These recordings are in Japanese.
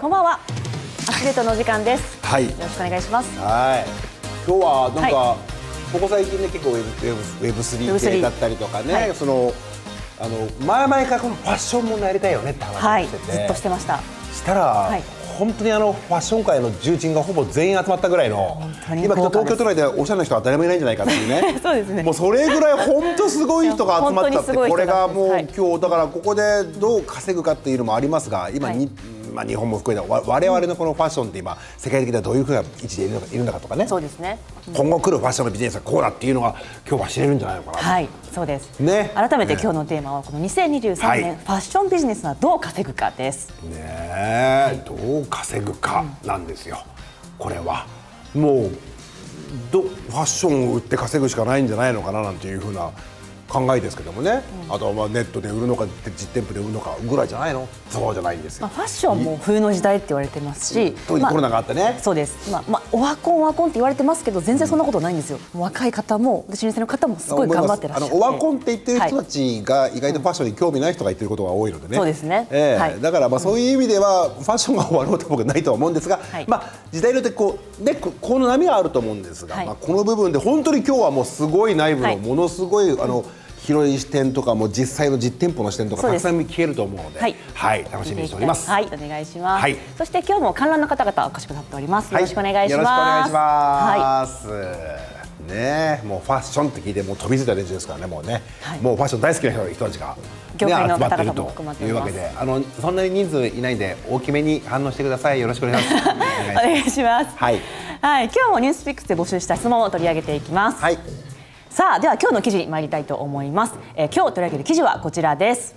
こんばんは。アスリートのお時間です。はい。よろしくお願いします。はい。今日はなんか、はここ最近ね結構ウェブウェブウェブスリー。Web3 系だったりとかね、はい。そのあの前々からこのファッションもやりたいよねってはい。話をしてて、ずっとしてました。したら、い。本当にあのファッション界の重鎮がほぼ全員集まったぐらいの今東京都内でおしゃれな人は誰もいないんじゃないかっていうね。そうですね。もうそれぐらい本当すごい人が集まっちゃってこれがもう、はい今日だからここでどう稼ぐかっていうのもありますが今に、まあ、日本も含めてわ我々のこのファッションって今世界的にはどういうふうな位置でいるのかいるのかとかね。そうですね。今後来るファッションのビジネスはこうだっていうのが今日は知れるんじゃないのかな、はいそうです。ね。改めてね今日のテーマはこの2023はい。年ファッションビジネスはどう稼ぐかです。ねえどう稼ぐかなんですよ、これはもうどファッションを売って稼ぐしかないんじゃないのかななんていうふうな考えですけどもね、あとはまあネットで売るのか実店舗で売るのかぐらいじゃないの？そうじゃないんですよ。まあ、ファッションも冬の時代って言われてますし、まあ当時コロナがあってね、そうです、まあまあ、オワコンオワコンって言われてますけど全然そんなことないんですよ、若い方も老舗の方もすごい頑張ってらっしゃってあのオワコンって言ってる人はいたちが意外とファッションに興味ない人が言ってることが多いのでね、そうですね。ええ。はい。だからまあそういう意味ではファッションが終わろうと僕はないとは思うんですが、はいまあ時代によってこうねここの波があると思うんですが、はい。まあこの部分で本当に今日はもうすごい内部はい。のものすごい、あの広い視点とかも実際の実店舗の視点とかたくさん聞けると思うので、はい楽しみにしております。はい、お願いします。はいそして今日も観覧の方々お越しくださっております。よはろしくお願いします。よろしくお願いしはます。ねえもうファッションって聞いてもう飛びついた連中ですからねもうね、はいもうファッション大好きな人人たちが、ね、業界の集まってる方々も含まっておりますというわけであのそんなに人数いないんで大きめに反応してくださいよろしくお願いします。お願いします。はいはい、今日もニュースピックスで募集した質問を取り上げていきます。はいさあ、では今日の記事に参りたいと思います。えー今日取り上げる記事はこちらです。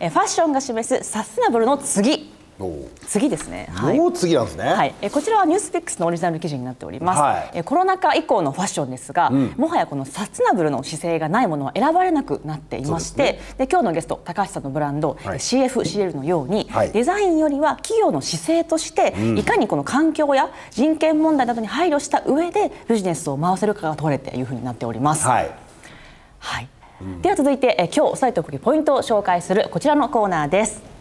えーファッションが示すサステナブルの次。次ですね。はい。もう次なんですね。はい、えーこちらはニュースピックスのオリジナル記事になっております、はいえーコロナ禍以降のファッションですが、もはやこのサステナブルの姿勢がないものは選ばれなくなっていましてで、今日のゲスト高橋さんのブランド、はい CFCL のように、はいデザインよりは企業の姿勢として、いかにこの環境や人権問題などに配慮した上でビジネスを回せるかが問われているふうになっております。はいはいでは続いて、えー今日押さえておくポイントを紹介するこちらのコーナーです。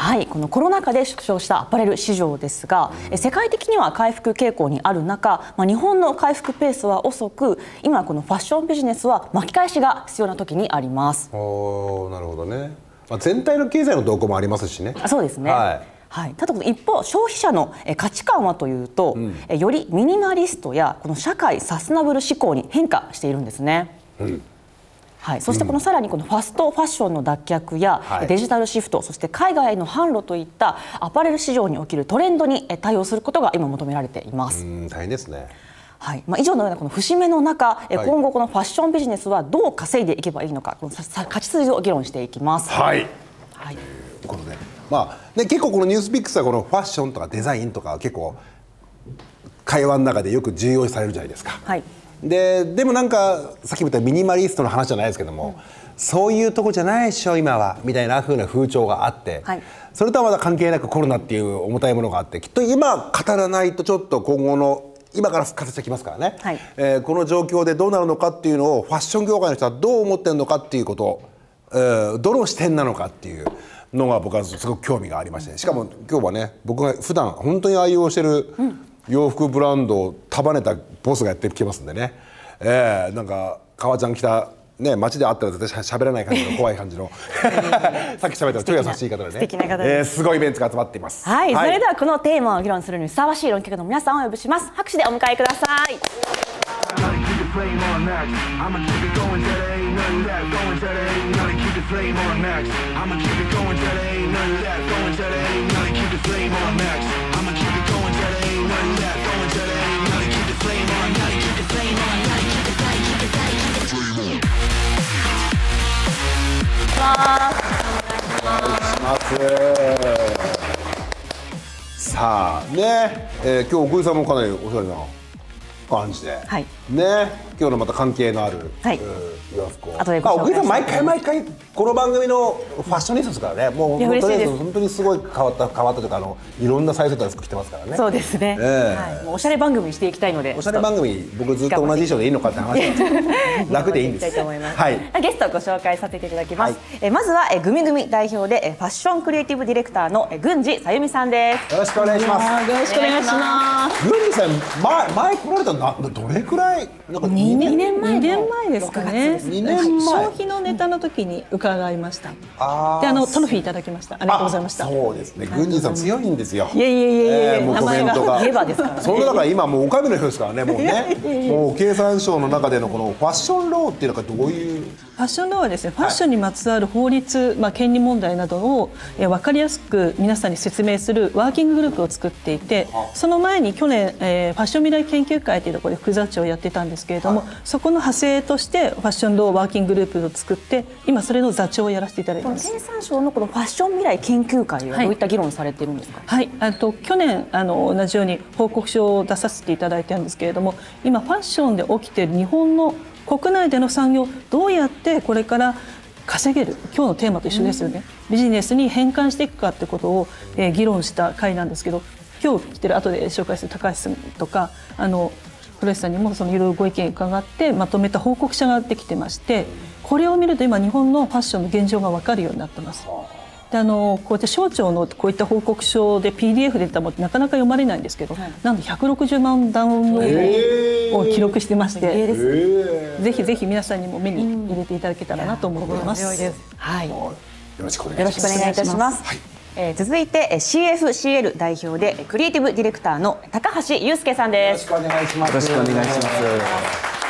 はい、このコロナ禍で縮小したアパレル市場ですが、え世界的には回復傾向にある中、まあ、日本の回復ペースは遅く今このファッションビジネスは巻き返しが必要な時にあります。おーなるほどね。まあ全体の経済の動向もありますしね。あそうですね。はいはい、ただ一方消費者のえ価値観はというと、えよりミニマリストやこの社会サステナブル志向に変化しているんですね。はい、そしてこのさらにこのファストファッションの脱却やはいデジタルシフト、そして海外への販路といったアパレル市場におけるトレンドにえ対応することが今求められています。うん大変ですね。はい、まあ以上のようなこの節目の中、えはい今後このファッションビジネスはどう稼いでいけばいいのか、このささ勝ち筋を議論していきます。はい。はい、ということで、まあね結構このニュースピックスはこのファッションとかデザインとか結構会話の中でよく重要視されるじゃないですか。はいででもなんかさっきも言ったミニマリストの話じゃないですけども、そういうとこじゃないでしょ今はみたいな風な風潮があって、はい。それとはまだ関係なくコロナっていう重たいものがあってきっと今語らないとちょっと今後の今から復活してきますからね、はい。えーこの状況でどうなるのかっていうのをファッション業界の人はどう思ってるのかっていうこと、えーどの視点なのかっていうのが僕はすごく興味がありましてしかも今日はね僕が普段本当に愛用してる洋服ブランドを束ねたボスがやってきますんでね、えーなんか革ちゃん着たね、街で会ったら絶対しゃべらない感じの怖い感じの。さっき喋った超優しい方でね。素敵な方です。えーすごいメンツが集まっています。はい、それではこのテーマを議論するにふさわしい論客の皆さんをお呼びします。拍手でお迎えください。さあね、えー、今日奥井さんもかなりおしゃれな感じで、はい。ね。今日のまた関係のある、はい。うん洋服を後でご紹介あ奥井さん毎回毎回この番組のファッショニストですからね。もうとりあえず本当にすごい変わった変わったというかあのいろんなサイズの服着てますからね。そうですね、ええ。はい、もうおしゃれ番組にしていきたいのでおしゃれ番組僕ずっと同じ衣装でいいのかって話なんで。すけど楽でいいんです。いい。はい。ゲストをご紹介させていただきます。はい。えまずはえグミグミ代表でえファッションクリエイティブディレクターのえ郡司さゆみさんです。よろしくお願いします。よろしくお願いします。グンジさん前前来られたのなどれくらい？なんか2 2年前2年前ですかね。2年前消費のネタの時に伺いました。あーで、あのトロフィーいただきました。ありがとうございました。あそうですね。グンジさん強いんですよ。いえいえいえいえ。えーもうコメントが。そんな中今もうおかみの人ですからねもうね。もう経産省の中でのこのファッションローっていうのがどういうファッションローはですね、ファッションにまつわる法律、まあ権利問題などをえー分かりやすく皆さんに説明するワーキンググループを作っていて、その前に去年、えーファッション未来研究会というところで副座長をやってたんですけれども、そこの派生としてファッションローワーキンググループを作って、今それの座長をやらせていただいてます。経産省のこのファッション未来研究会はどういった議論されているんですか？はい、あと去年あの同じように報告書を出させていただいたんですけれども今ファッションで起きている日本の国内での産業どうやってこれから稼げる今日のテーマと一緒ですよね、ビジネスに変換していくかってことを、えー議論した会なんですけど今日来てる後で紹介する高橋さんとかあの黒石さんにもそのいろいろご意見伺ってまとめた報告書ができてましてこれを見ると今日本のファッションの現状が分かるようになってます。であのこうやって省庁のこういった報告書で PDF で出たもなかなか読まれないんですけど、なんと160万ダウンロードを記録してまして、芸ですぜひぜひ皆さんにも目に入れていただけたらなと思っています。はい。よろしくお願いしよろしますくお願いいたします。えー続いてえー CFCL 代表でえークリエイティブディレクターの高橋祐介さんです。よろしくお願いしますよろしくお願いします。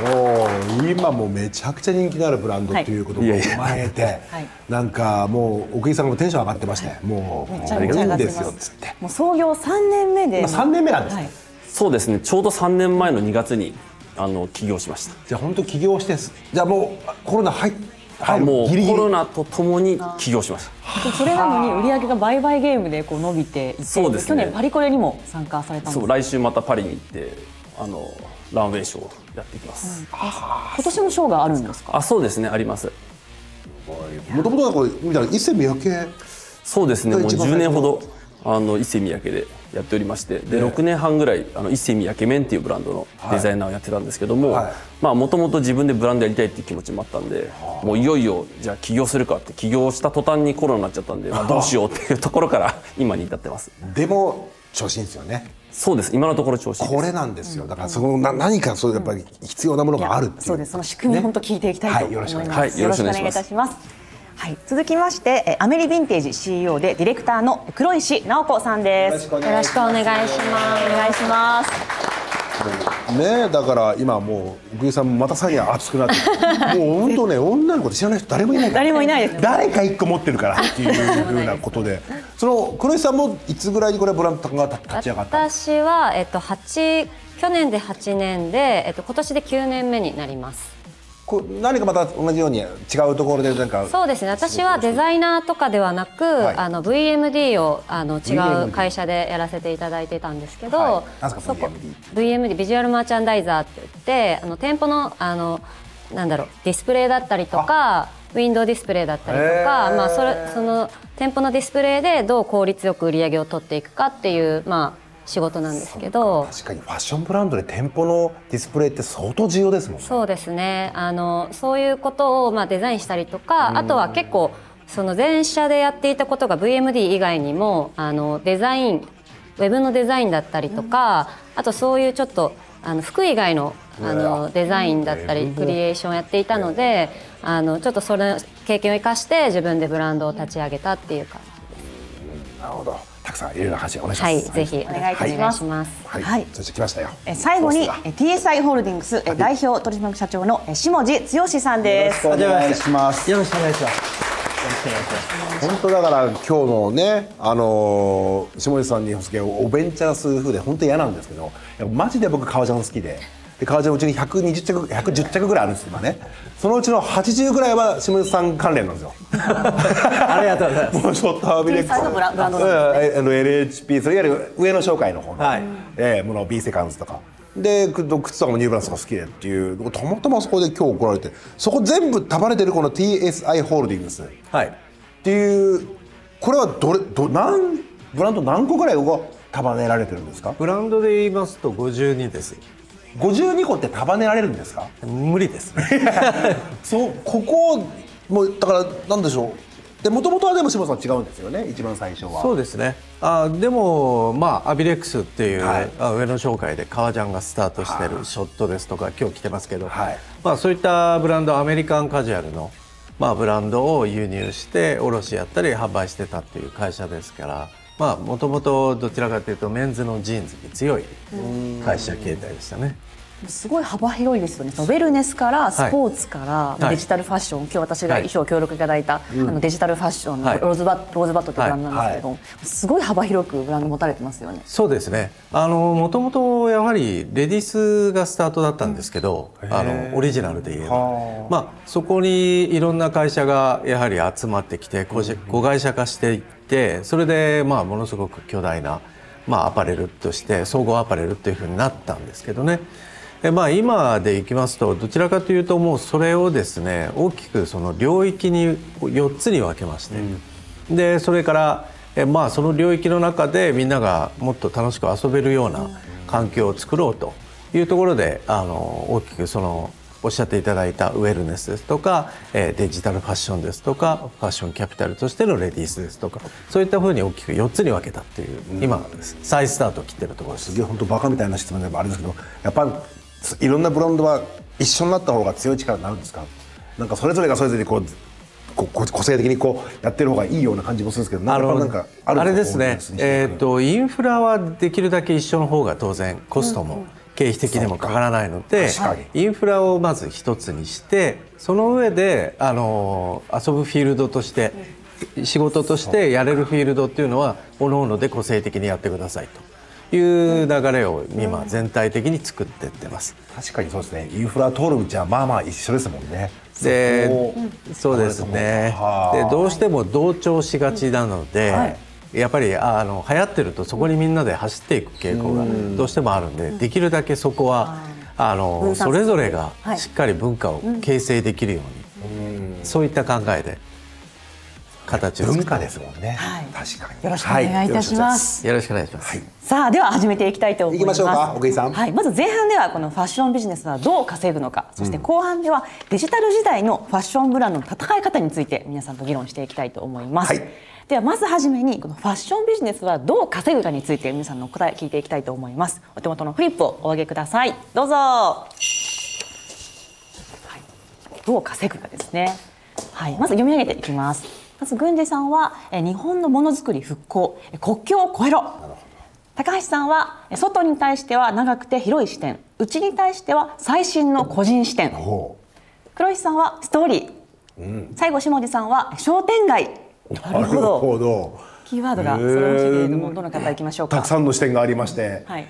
もう今もうめちゃくちゃ人気のあるブランドっていうことも踏まえて、はいなんかもう奥井さんもテンション上がってまして、もうめちゃめちゃ上がってますいいんですよっつって、もう創業3年目で。まあ、3年目なんです、はい。そうですね。ちょうど3年前の2月にあの起業しました。じゃあ本当起業してすじゃあもうコロナ入っあ入るもうギリギリコロナとともに起業しました。それなのに売り上げが売買ゲームでこう伸びていて、そうですね去年パリコレにも参加されたんですそう来週またパリに行ってあのランウェイショーをやっていきます。今年もショーがあるんですか？あそうですねあります。もともとなんか見たら伊勢三宅そうですねもう一番最初10年ほどあの伊勢三宅でやっておりましてで6年半ぐらいあの伊勢三宅麺っていうブランドのデザイナーをやってたんですけどももともと自分でブランドやりたいっていう気持ちもあったんでもういよいよじゃあ起業するかって起業した途端にコロナになっちゃったんで、まあ、どうしようっていうところから今に至ってます。でも調子いいんですよねそうです今のところ調子これなんですよだからそのな何かそうやっぱり必要なものがあるっていうそうです。その仕組みを本当聞いていきたいと思います。はいよろしくお願いしますはいたします。はい、続きまして、えーアメリヴィンテージ CEO でディレクターの黒石直子さんです。よろしくお願いしますよろしくお願いします。ねだから今もう奥井さんもまたさらに熱くなって もう本当ね女の子って知らない人誰もいない誰もいないです。誰か一個持ってるからっていうふうなことで。その黒石さんもいつぐらいにこれブランドが立ち上がった私は、えっと、8去年で8年で、えっと、今年で9年目になりますこう何かまた同じように違うところでなんかそうですね。私はデザイナーとかではなく、い。あの VMD をあの違う会社でやらせていただいてたんですけど、はい。VMD VMD ビジュアルマーチャンダイザーって言ってあの店舗のあのなんだろうディスプレイだったりとかウィンドウディスプレイだったりとか、まあ、それその店舗のディスプレイでどう効率よく売り上げを取っていくかっていう、まあ、仕事なんですけど。確かにファッションブランドで店舗のディスプレイって相当重要ですもんね。そうですね。あのそういうことをまあデザインしたりとかあとは結構その前社でやっていたことが VMD 以外にもあのデザインウェブのデザインだったりとか、あとそういうちょっとあの服以外のあのデザインだったりクリエーションをやっていたのであのちょっとその経験を生かして自分でブランドを立ち上げたっていうか。なるほどたくさんいろいろ話お願いします。はい、ぜひお願いいたします。はい、はい。そして来ましたよ。えー最後に TSI ホールディングスえー代表取締役社長のえー下地剛さんです。お願いしますよろしくお願いします。よろしくお願いします。本当だから今日のねあのー下地さんにおおベンチャー数風で本当嫌なんですけどいやマジで僕革ジャン好きで。で革ジャンうちに120着110着ぐらいあるんです今ね。そのうちの80ぐらいは下地さん関連なんですよ。ありがとうございます。もうショッタービレックスのブラブランドなんうんあの LHP それいわゆる上の紹介の方の、はい。えーもの B セカンズとか。でく靴とかもニューバランスが好きでっていうたまたまそこで今日来られてそこ全部束ねてるこの TSI ホールディングス。っはい。ていうこれはどれど何ブランド何個ぐらいが束ねられてるんですか？ブランドで言いますと52です52個って束ねられるんですか？無理です。ね そうここもうだからなんでしょう？でもともとはでも下さん違うんですよね？一番最初は。そうですね。あでもまあアビレックスっていう、はい。あ上野商会で革ジャンがスタートしてるショットですとか今日着てますけど、はい。まあ、そういったブランドアメリカンカジュアルの、まあ、ブランドを輸入して卸やったり販売してたっていう会社ですからまあもともとどちらかというとメンズのジーンズに強い会社形態でしたね。すごい幅広いですよね。ウェルネスからスポーツから、はい。デジタルファッション、今日私がはい衣装を協力いただい。た、あのデジタルファッションはい。のローズバッド、ローズバッドというブランドなんですけど、すごい幅広くブランド持たれてますよね。そうですね。あのもともとやはりレディースがスタートだったんですけど、あのオリジナルで言えば、まあ、そこにいろんな会社がやはり集まってきて子会社化していってそれでまあものすごく巨大な、まあ、アパレルとして総合アパレルというふうになったんですけどねでまあ、今でいきますとどちらかというともうそれをですね大きくその領域に4つに分けまして、でそれからえまあその領域の中でみんながもっと楽しく遊べるような環境を作ろうというところであの大きくそのおっしゃっていただいたウェルネスですとかえーデジタルファッションですとかファッションキャピタルとしてのレディースですとかそういったふうに大きく4つに分けたっていう、今再スタートを切ってるところです。す。げえ本当バカみたいな質問でもあれですけどやっぱりいろんなブランドは一緒になった方が強い力になるんですか？なんかそれぞれがそれぞれこうここ個性的にこうやってる方がいいような感じもするんですけどなんかあれですね。えー、とインフラはできるだけ一緒の方が当然コストも経費的にもかからないので、インフラをまず一つにしてその上であの遊ぶフィールドとして仕事としてやれるフィールドっていうのは各々で個性的にやってくださいという流れを今全体的に作っていってます。確かにそうですね。インフラ通る道はまあまあ一緒ですもんね。でそうですね。はあでどうしても同調しがちなので、やっぱりあの流行ってるとそこにみんなで走っていく傾向がどうしてもあるんで、できるだけそこはあのそれぞれがはい。しっかり文化を形成できるように、そういった考えで形文化ですもんね、はい確かによろしくお願いいたします。よろしくお願いします。さあでは始めていきたいと思います。行きましょうか奥井さんはい、まず前半ではこのファッションビジネスはどう稼ぐのか、そして後半ではデジタル時代のファッションブランドの戦い方について皆さんと議論していきたいと思います。はいではまずはじめにこのファッションビジネスはどう稼ぐかについて皆さんのお答え聞いていきたいと思います。お手元のフリップをお上げください。どうぞ。はい、どう稼ぐかですね。はい、まず読み上げていきます。まず郡司さんはえ日本のものづくり復興え国境を越えろ。高橋さんはえ外に対しては長くて広い視点、内に対しては最新の個人視点。ほ黒石さんはストーリー。最後下地さんは商店街。なるほど。キーワードが揃いましたけれども、どの方行きましょうか。たくさんの視点がありまして、はい。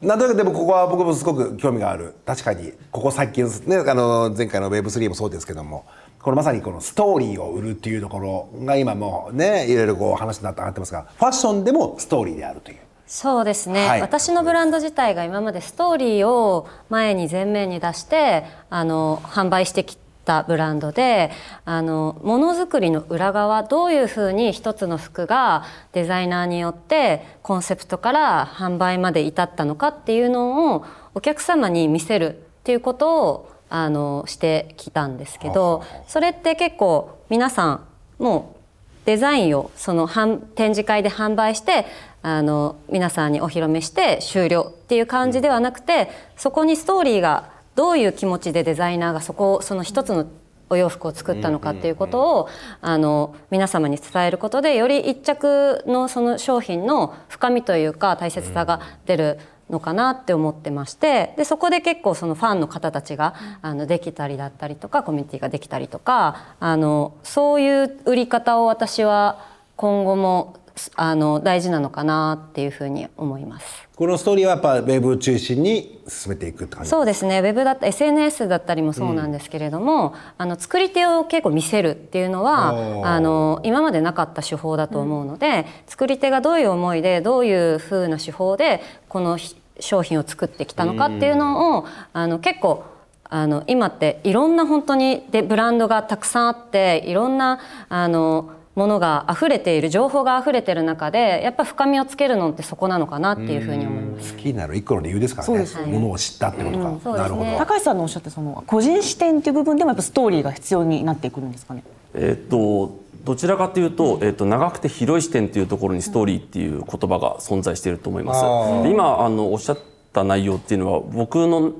なんとなくでもここは僕もすごく興味がある確かにここ最近ねあの前回の Web3 もそうですけどもこのまさにこのストーリーを売るっていうところが今もうねいろいろこう話になって上がってますがファッションでもストーリーであるという。そうですね、はい。私のブランド自体が今までストーリーを前に前面に出してあの販売してきたブランドであのものづくりの裏側どうい。うふうに一つの服がデザイナーによってコンセプトから販売まで至ったのかってい。うのをお客様に見せるってい。うことをあのしてきたんですけどそれって結構皆さんもうデザインをその販展示会で販売してあの皆さんにお披露目して終了っていう感じではなくてそこにストーリーがどういう気持ちでデザイナーがそこをその一つのお洋服を作ったのかっていうことをあの皆様に伝えることでより一着のその商品の深みというか大切さが出るのかなって思ってましてでそこで結構そのファンの方たちがあのできたりだったりとかコミュニティができたりとかあのそういう売り方を私は今後もあの大事なのかなっていうふうに思います。このストーリーはやっぱウェブ中心に進めていくって感じ？そうですね。ウェブだった SNS だったりもそうなんですけれども、あの作り手を結構見せるっていうのおはー。あの今までなかった手法だと思うので、作り手がどういう思いでどういう風な手法でこのひ商品を作ってきたのかっていうのをあの結構あの今っていろんな本当にでブランドがたくさんあっていろんなあのものが溢れている情報が溢れてる中でやっぱ深みをつけるのってそこなのかなっていうふうに思います。好きになる一個の理由ですからね。ものを知ったってことか、そうですね。なるほど。高橋さんのおっしゃったその個人視点っていう部分でもやっぱストーリーが必要になってくるんですかね？えっとどちらかというと、えっと長くて広い視点というところにストーリーっていう言葉が存在していると思います。で今あのおっしゃった内容っていうのは僕の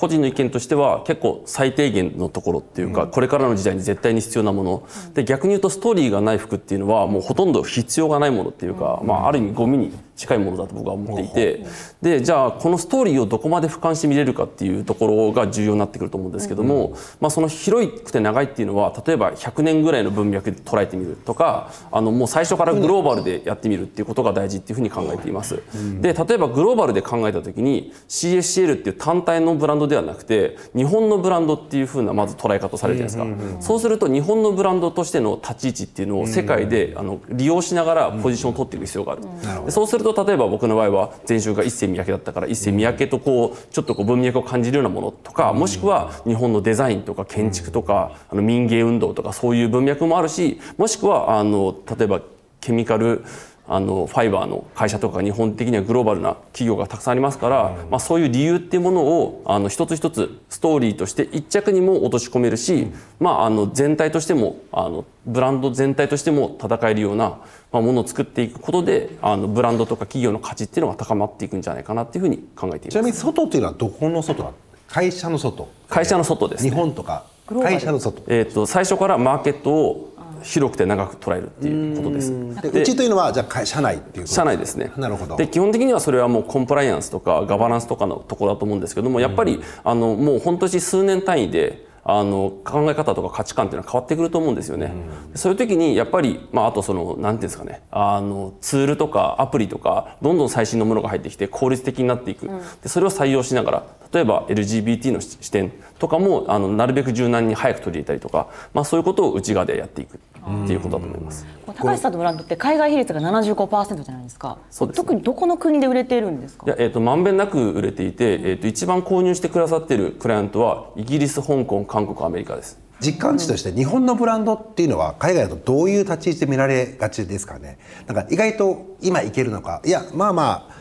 個人の意見としては結構最低限のところっていうか、これからの時代に絶対に必要なもの、で逆に言うとストーリーがない服っていうのはもうほとんど必要がないものっていうか、まあ、ある意味ゴミに近いものだと僕は思っていて、でじゃあこのストーリーをどこまで俯瞰して見れるかっていうところが重要になってくると思うんですけども、まあ、その広くて長いっていうのは例えば100年ぐらいの文脈で捉えてみるとかあのもう最初からグローバルでやってみるっていうことが大事っていうふうに考えています。で例えばグローバルで考えた時に CSCL っていう単体のブランドではなくて日本のブランドっていうふうなまず捉え方をされるじゃないですか。そうすると日本のブランドとしての立ち位置っていうのを世界であの利用しながらポジションを取っていく必要がある。でそうすると例えば僕の場合は前週が一世三宅だったから一世三宅とこうちょっとこう文脈を感じるようなものとかもしくは日本のデザインとか建築とかあの民芸運動とかそういう文脈もあるしもしくはあの例えばケミカルあのファイバーの会社とか日本的にはグローバルな企業がたくさんありますから、まあ、そういう理由っていうものをあの一つ一つストーリーとして一着にも落とし込めるし、まあ、あの全体としてもあのブランド全体としても戦えるような、まあ、ものを作っていくことであのブランドとか企業の価値っていうのが高まっていくんじゃないかなっていうふうに考えていちなみにます外っていうのはどこの外なの？会社の外。会社の外です、日ね本とか。会社の外。えー、と最初からマーケットを広くて長く捉えるっていうことです。でうちというのはじゃあ会社内っていうこと社内ですね。なるほど。で基本的にはそれはもうコンプライアンスとかガバナンスとかのところだと思うんですけどもやっぱりあのもう本当に数年単位であの考え方とか価値観っていうのは変わってくると思うんですよね。そういう時にやっぱり、まあ、あとそのなんていうんですかね。あのツールとかアプリとかどんどん最新のものが入ってきて効率的になっていく、でそれを採用しながら例えば LGBT の視点とかもあのなるべく柔軟に早く取り入れたりとか、まあ、そういうことを内側でやっていくっていうことだと思います。高橋さんのブランドって海外比率が75%じゃないですか。そうですね。特にどこの国で売れているんですか？いや、えー、とまんべんなく売れていて、えー、と一番購入してくださっているクライアントはイギリス香港韓国アメリカです。実感値として日本のブランドっていうのは海外だとどういう立ち位置で見られがちですかね？なんか意外と今いけるのかいやまあまあだ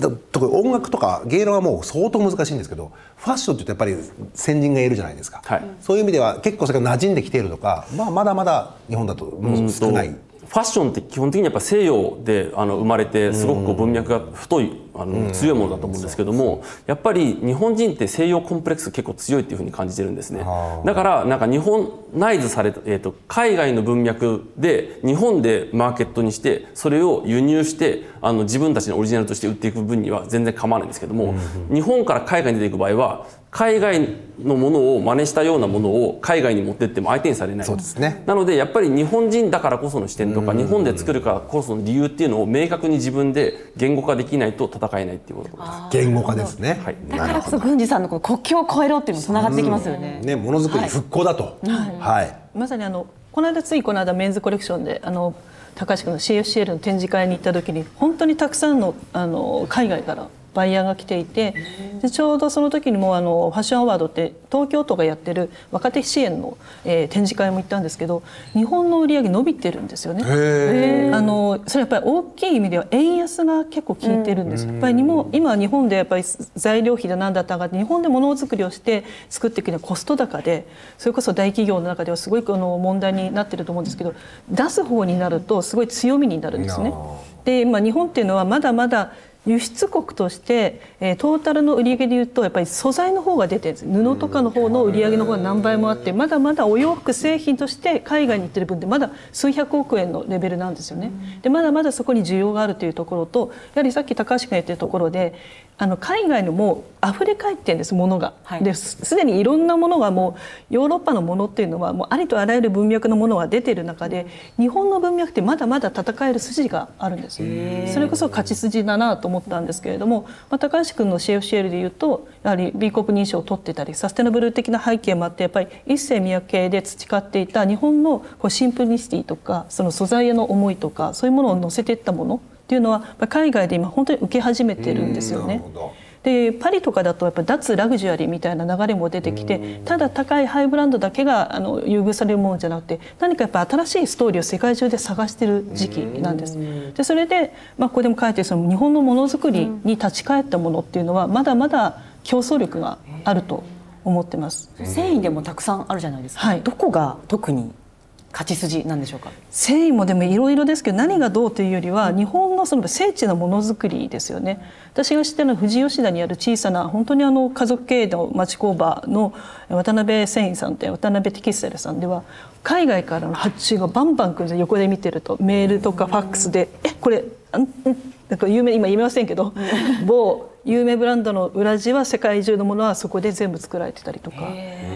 特に音楽とか芸能はもう相当難しいんですけどファッションって言うとやっぱり先人がいるじゃないですか、はい。そういう意味では結構それが馴染んできているとか、まあ、まだまだ日本だと少ないファッションって基本的にやっぱ西洋であの生まれてすごくこう文脈が太いあの強いものだと思うんですけどもやっぱり日本人って西洋コンプレックス結構強いっていうふうに感じてるんですね。だからなんか日本ナイズされた、えー、と海外の文脈で日本でマーケットにしてそれを輸入してあの自分たちのオリジナルとして売っていく分には全然構わないんですけども日本から海外に出ていく場合は海外のものを真似したようなものを海外に持ってっても相手にされない。そうですね。なのでやっぱり日本人だからこその視点とか日本で作るからこその理由っていうのを明確に自分で言語化できないと戦えないっていうことです。言語化ですね、はい。だからこそ郡司さんのこの国境を越えろっていうのもつながってきますよね。ねものづくり復興だと。はい、まさにあのこの間ついこの間メンズコレクションであの高橋君の CFCL の展示会に行った時に本当にたくさんのあの海外からバイヤーが来ていてでちょうどその時にもあのファッションアワードって東京都がやってる若手支援の、えー展示会も行ったんですけど日本の売り上げ伸びてるんですよね。あのそれやっぱり大きい意味では円安が結構効いてるんです。やっぱりにも今日本でやっぱり材料費だなんだって上がって日本で物作りをして作っていくにはコスト高でそれこそ大企業の中ではすごいこの問題になってると思うんですけど出す方になるとすごい強みになるんですね。で、まあ、日本っていうのはまだまだ輸出国として、えートータルの売り上げでいうとやっぱり素材の方が出てる布とかの方の売り上げの方が何倍もあってまだまだお洋服製品として海外に行ってる分ってまだ数百億円のレベルなんですよね。でまだまだそこに需要があるというところとやはりさっき高橋君が言ってるところであの海外のもう溢れ返ってるんですものが。はい。ですすでにいろんなものがもうヨーロッパのものっていうのはもうありとあらゆる文脈のものが出てる中で日本の文脈ってまだまだ戦える筋があるんです。それこそ勝ち筋だなと思ったんですけれども、まあ、高橋君の CFCL でいうとやはり B 国認証を取ってたりサステナブル的な背景もあってやっぱり一世三宅で培っていた日本のこうシンプリシティとかその素材への思いとかそういうものを乗せていったものっっていうのは海外で今本当に受け始めてるんですよね。でパリとかだとやっぱ脱ラグジュアリーみたいな流れも出てきてただ高いハイブランドだけがあの優遇されるものじゃなくて何かやっぱ新しいストーリーを世界中で探してる時期なんです。でそれで、まあ、ここでも書いてるその日本のものづくりに立ち返ったものっていうのはまだまだ競争力があると思ってます。繊維でもたくさんあるじゃないですか、はいどこが特に勝ち筋なんでしょうか？繊維もでもいろいろですけど何がどうというよりは日本のその精緻なものづくりですよね。私が知ってるのは富士吉田にある小さな本当にあの家族経営の町工場の渡辺繊維さんって渡辺テキスタイルさんでは海外からの発注がバンバン来るんですよ。横で見てると。メールとかファックスで「えこれなんか有名今言いませんけど某有名ブランドの裏地は世界中のものはそこで全部作られてたりとか。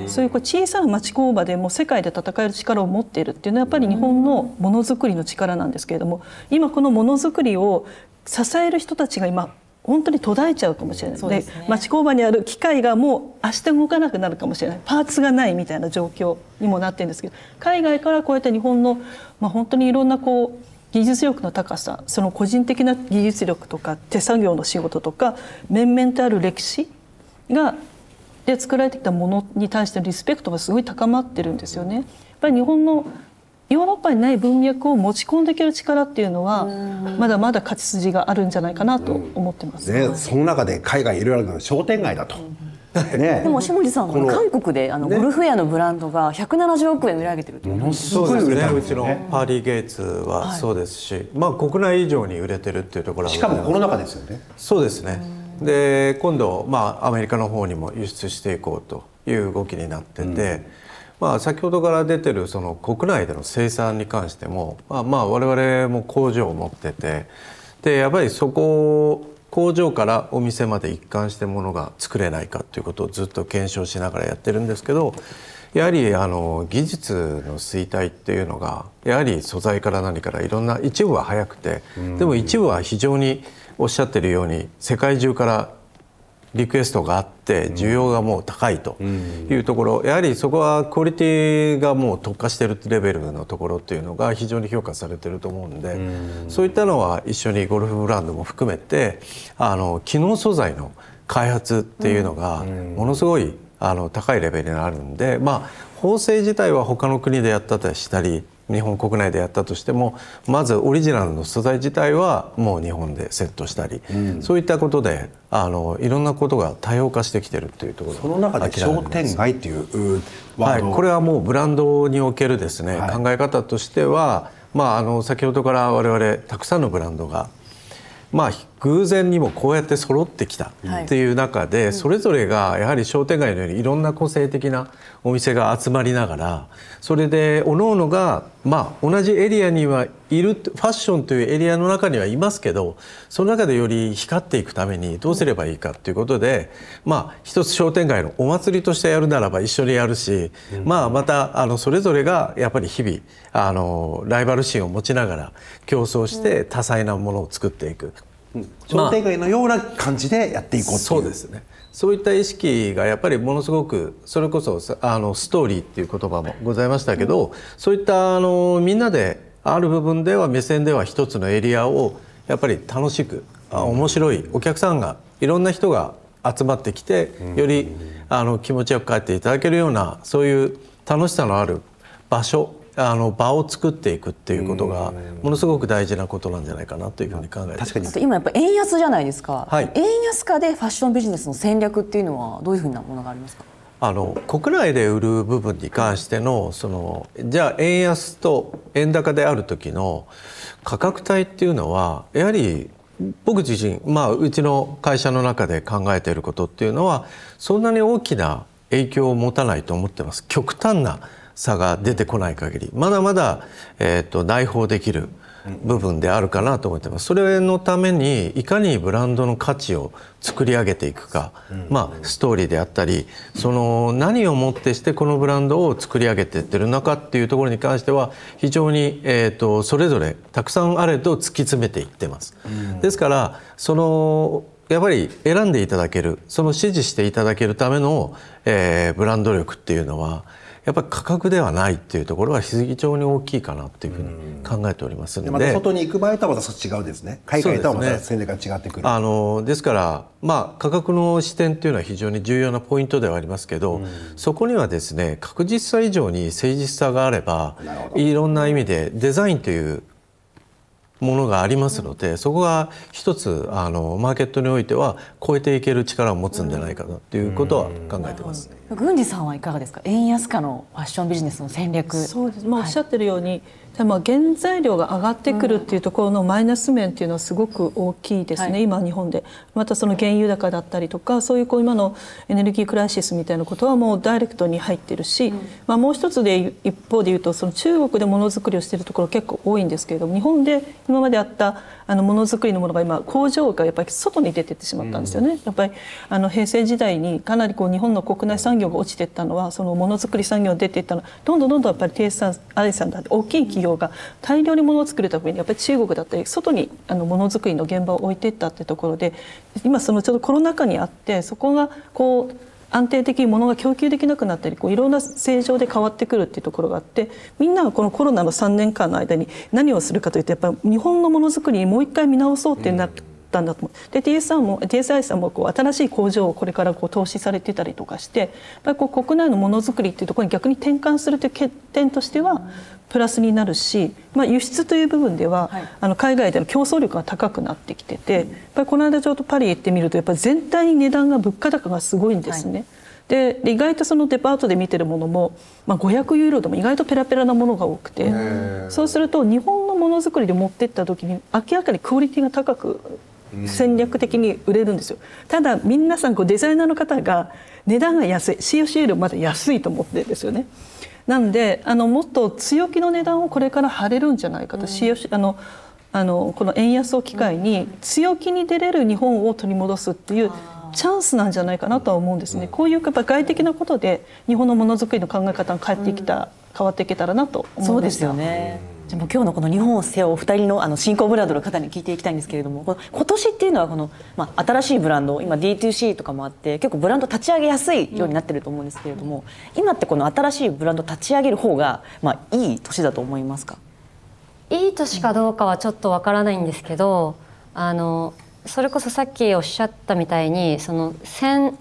そういうこう小さな町工場でも世界で戦える力を持っているっていうのはやっぱり日本のものづくりの力なんですけれども今このものづくりを支える人たちが今本当に途絶えちゃうかもしれない。ですね。町工場にある機械がもう明日動かなくなるかもしれない。パーツがないみたいな状況にもなってるんですけど海外からこうやって日本の、まあ、本当にいろんなこう技術力の高さその個人的な技術力とか手作業の仕事とか面々とある歴史がで作られてきたものに対してのリスペクトがすごい高まってるんですよね。やっぱり日本のヨーロッパにない文脈を持ち込んでいける力っていうのはまだまだ勝ち筋があるんじゃないかなと思ってます。ね、その中で海外いろいろあるのが商店街だと。ね、でも下地さんこの韓国であのゴルフウェアのブランドが170億円売り上げてるっていうものすそうですごい売れね。うちの。パーリー・ゲイツはそうですし、まあ国内以上に売れてるっていうところは。しかもコロナ禍ですよね。そうですね。で今度、まあ、アメリカの方にも輸出していこうという動きになってて、まあ、先ほどから出てるその国内での生産に関しても、まあ、まあ我々も工場を持っててでやっぱりそこを工場からお店まで一貫してものが作れないかということをずっと検証しながらやってるんですけどやはりあの技術の衰退っていうのがやはり素材から何からいろんな一部は早くてでも一部は非常におっしゃってるように世界中からリクエストがあって需要がもう高いというところ。やはりそこはクオリティがもう特化してるレベルのところっていうのが非常に評価されてると思うんでそういったのは一緒にゴルフブランドも含めてあの機能素材の開発っていうのがものすごいあの高いレベルにあるんでまあ縫製自体は他の国でやったりしたり日本国内でやったとしてもまずオリジナルの素材自体はもう日本でセットしたり、そういったことであのいろんなことが多様化してきてるっていうところその中で商店街っていうはい、これはもうブランドにおけるですね、はい。考え方としては、まあ、あの先ほどから我々たくさんのブランドが、まあ、偶然にもこうやって揃ってきたっていう中で、それぞれがやはり商店街のようにいろんな個性的なお店が集まりながらそれで各々が、まあ、同じエリアにはいるファッションというエリアの中にはいますけどその中でより光っていくためにどうすればいいかっていうことで、まあ、一つ商店街のお祭りとしてやるならば一緒にやるし、まあ、またあのそれぞれがやっぱり日々あのライバル心を持ちながら競争して多彩なものを作っていく。商店街のような感じでやっていこうっていう。そうですね。そういった意識がやっぱりものすごくそれこそさあのストーリーっていう言葉もございましたけど、そういったあのみんなである部分では目線では一つのエリアをやっぱり楽しくあ面白いお客さんがいろんな人が集まってきてよりあの気持ちよく帰っていただけるようなそういう楽しさのある場所あの場を作っていくっていうことがものすごく大事なことなんじゃないかなというふうに考えてます。確かに。今やっぱ円安じゃないですか、はい。円安化でファッションビジネスの戦略っていうのはどういうふうなものがありますか？あの国内で売る部分に関してのそのじゃあ円安と円高である時の価格帯っていうのはやはり僕自身、まあ、うちの会社の中で考えていることっていうのはそんなに大きな影響を持たないと思ってます。極端な差が出てこない限りまだまだ、えー、と内包できる部分であるかなと思ってます。それのためにいかにブランドの価値を作り上げていくか、まあストーリーであったりその何をもってしてこのブランドを作り上げていってるのかっていうところに関しては非常に、えー、とそれぞれたくさんあれと突き詰めていってます。ですからそのやっぱり選んでいただけるその支持していただけるための、えーブランド力っていうのはやっぱり価格ではないっていうところは非常に大きいかなっていうふうに考えておりますので。でまた外に行く場合とはまた違うですね。海外とはまた戦略が違ってくる。あのですから、まあ、価格の視点というのは非常に重要なポイントではありますけど、そこにはですね確実さ以上に誠実さがあればいろんな意味でデザインというものがありますので、そこが一つあのマーケットにおいては超えていける力を持つんじゃないかなということは考えてます。郡司さん。はいかがですか円安化のファッションビジネスの戦略そうです、まあ、おっしゃってるように、でも原材料が上がってくるっていうところのマイナス面っていうのはすごく大きいですね、はい。今日本で。またその原油高だったりとかそういうこう今のエネルギークライシスみたいなことはもうダイレクトに入ってるし、まあ、もう一つで一方で言うとその中国でものづくりをしているところ結構多いんですけれども日本で今まであったあのものづくりのものが今工場がやっぱり外に出てってしまったんですよね、やっぱりあの平成時代にかなりこう日本の国内産業が落ちていったのはそのものづくり産業が出ていったの。はどんどんどんどんやっぱり低産アリさんだって大きい企業が大量にものを作るためにやっぱり中国だったり外にあのものづくりの現場を置いていったってところで今そのちょっとコロナ禍にあってそこがこう安定的に物が供給できなくなったりこういろんな正常で変わってくるっていうところがあってみんながこのコロナの3年間の間に何をするかというとやっぱり日本のものづくりにもう一回見直そうってなっ。たんだと思うで TS さんも TSI さんもこう新しい工場をこれからこう投資されてたりとかしてやっぱりこう国内のものづくりっていうところに逆に転換するという欠点としてはプラスになるし、まあ、輸出という部分では、はい。あの海外での競争力が高くなってきててやっぱりこの間ちょっとパリ行ってみるとやっぱり全体に値段が物価高がすごいんですね。で意外とそのデパートで見てるものも、まあ、500ユーロでも意外とペラペラなものが多くてそうすると日本のものづくりで持ってった時に明らかにクオリティが高く戦略的に売れるんですよ。ただ皆さんこうデザイナーの方が値段が安い COC よりもまだ安いと思ってるんですよね。なのであのもっと強気の値段をこれから張れるんじゃないかと、COC あのあのこの円安を機会に強気に出れる日本を取り戻すっていうチャンスなんじゃないかなとは思うんですね。こういうやっぱ外的なことで日本のものづくりの考え方が変えてきた、変わっていけたらなと思いました。そうですよね。じゃあもう今日のこの日本を背負うお二人のあの新興ブランドの方に聞いていきたいんですけれども、この今年っていうのはこのまあ新しいブランド、今 D2C とかもあって結構ブランド立ち上げやすいようになってると思うんですけれども、今ってこの新しいブランド立ち上げる方がまあいい年だと思いますか？いい年かどうかはちょっとわからないんですけどあのそれこそさっきおっしゃったみたいにその戦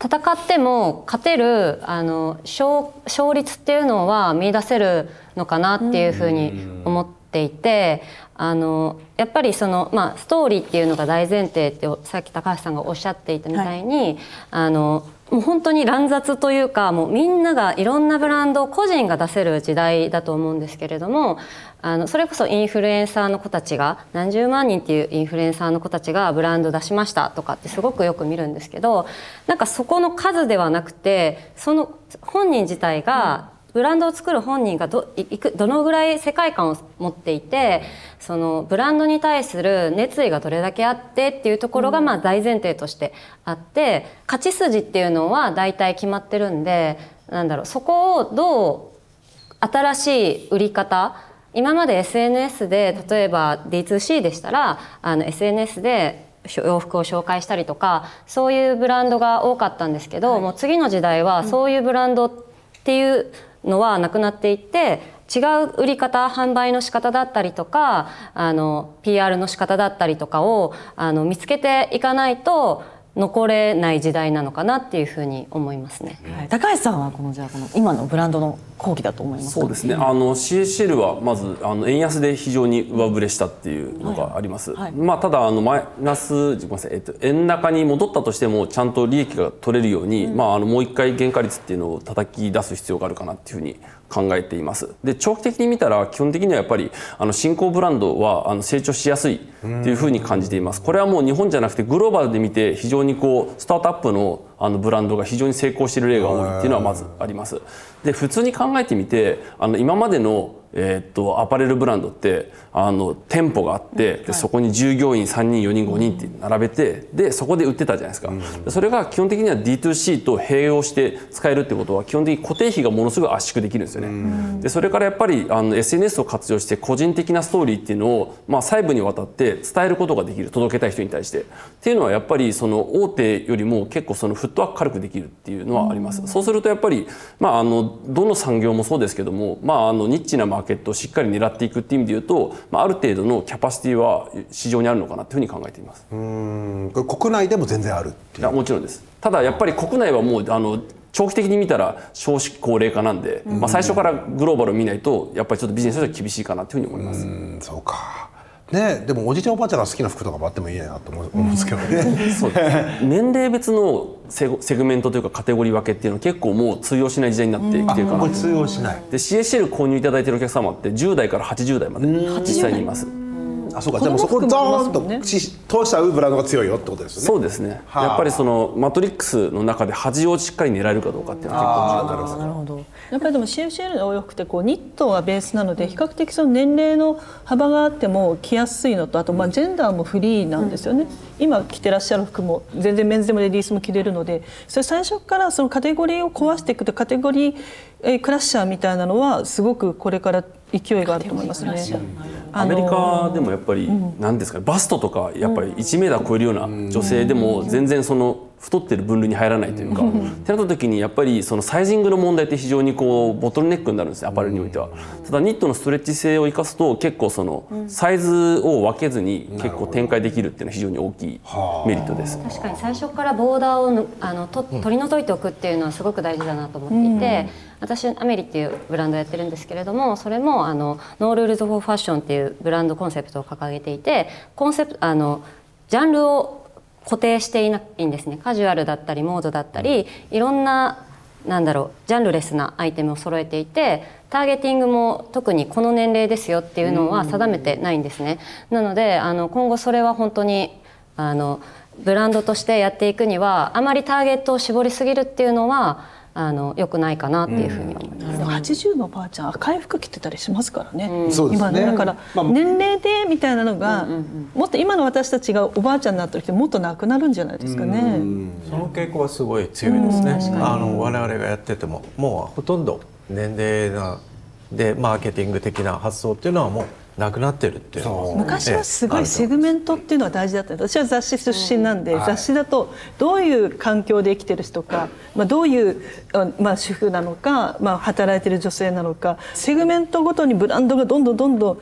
戦っても勝てるあの勝勝率っていうのは見出せるのかなっていうふうに思っていて。あのやっぱりその、まあ、ストーリーっていうのが大前提ってさっき高橋さんがおっしゃっていたみたいに、あのもう本当に乱雑というかもうみんながいろんなブランドを個人が出せる時代だと思うんですけれどもあのそれこそインフルエンサーの子たちが何十万人っていうインフルエンサーの子たちがブランド出しましたとかってすごくよく見るんですけどなんかそこの数ではなくてその本人自体が、ブランドを作る本人がどいいくどのぐらい世界観を持っていてそのブランドに対する熱意がどれだけあってっていうところがまあ大前提としてあって勝ち筋っていうのは大体決まってるんでなんだろうそこをどう新しい売り方今まで SNS で例えば D2C でしたらあの SNS で洋服を紹介したりとかそういうブランドが多かったんですけど、もう次の時代はそういうブランドっていうのはなくなっていって違う売り方販売の仕方だったりとかあの PR の仕方だったりとかをあの見つけていかないと残れない時代なのかなっていうふうに思いますね。はい、高橋さんはこのじゃあこの今のブランドの後期だと思いますか。そうですね。あの CSL はまずあの円安で非常に上振れしたっていうのがあります。はいはいまあただあのマイナスごめんなさいえっと円高に戻ったとしてもちゃんと利益が取れるように、まああのもう一回原価率っていうのを叩き出す必要があるかなっていうふうに考えています。で長期的に見たら基本的にはやっぱりあの新興ブランドはあの成長しやすいというふうに感じています。これはもう日本じゃなくてグローバルで見て非常にこうスタートアップのあのブランドが非常に成功している例が多いっていうのはまずあります。で普通に考えてみてあの今までのえーっとアパレルブランドってあの店舗があって、でそこに従業員3人4人5人って並べてでそこで売ってたじゃないですか、でそれが基本的には D2C と併用して使えるってことは基本的に固定費がものすごい圧縮できるんですよね、でそれからやっぱりあの SNS を活用して個人的なストーリーっていうのを、まあ、細部にわたって伝えることができる届けたい人に対して。っていうのはやっぱりその大手よりも結構その負ットワーク軽くできるっていうのはあります。そうするとやっぱり、まあ、あのどの産業もそうですけども、まあ、あのニッチなマーケットをしっかり狙っていくっていう意味で言うと、まあ、ある程度のキャパシティは市場にあるのかなというふうに考えています。うん。国内でも全然あるっていやもちろんです。ただやっぱり国内はもうあの長期的に見たら少子高齢化なんで、まあ、最初からグローバルを見ないとやっぱりちょっとビジネスとしては厳しいかなというふうに思います。うんそうかねでもおじいちゃんおばあちゃんが好きな服とかもあってもいいなと思うんですけどね。そう。です年齢別のセグメントというかカテゴリー分けっていうのは結構もう通用しない時代になってきてるかなこれ通用しない。で CSL 購入いただいてるお客様って10代から80代まで実際にいますあそうか。でもそこ子供服もありドーンとし通したブランドが強いよってことですよね。そうですね。はあ。やっぱりそのマトリックスの中で端をしっかり狙えるかどうかっていうのは結構重要なるほど。なるほど。やっぱりでも CFCL のお洋服ってこうニットがベースなので比較的その年齢の幅があっても着やすいのとあとまあジェンダーもフリーなんですよね、今着てらっしゃる服も全然メンズでもレディースも着れるのでそれ最初からそのカテゴリーを壊していくとカテゴリーえークラッシャーみたいなのはすごくこれから勢いがあると思いますね。アメリカでもやっぱり何ですかねバストとかやっぱり1メーター超えるような女性でも全然その太ってる分類に入らないというかってなった時にやっぱりそのサイジングの問題って非常にこうボトルネックになるんですねアパレルにおいては。ただニットのストレッチ性を生かすと結構そのサイズを分けずに結構展開できるっていうのは非常に大きいメリットです。確かに最初からボーダーをぬあのと取り除いておくっていうのはすごく大事だなと思っていて、私アメリっていうブランドをやってるんですけれどもそれもあの no rules for fashion っていうブランドコンセプトを掲げていてコンセプトあのジャンルを固定していないんですねカジュアルだったりモードだったりいろんななんだろうジャンルレスなアイテムを揃えていてターゲティングも特にこの年齢ですよっていうのは定めてないんですね。なのであの今後それは本当にあのブランドとしてやっていくにはあまりターゲットを絞りすぎるっていうのはあの良くないかなっていうふうに思います。でも80のおばあちゃん赤い服着てたりしますからね、そうですね。今ね。だからまあ年齢でみたいなのが、もっと今の私たちがおばあちゃんになってる人もっとなくなるんじゃないですかね。その傾向はすごい強いですね。あの我々がやっててももうほとんど年齢なでマーケティング的な発想っていうのはもうなくなってるっていう。昔はすごええ。いセグメントっていうのは大事だった私は雑誌出身なんで、雑誌だとどういう環境で生きてる人か、まあ、どういう、あまあ、主婦なのか、まあ、働いてる女性なのかセグメントごとにブランドがどんどんどんどん、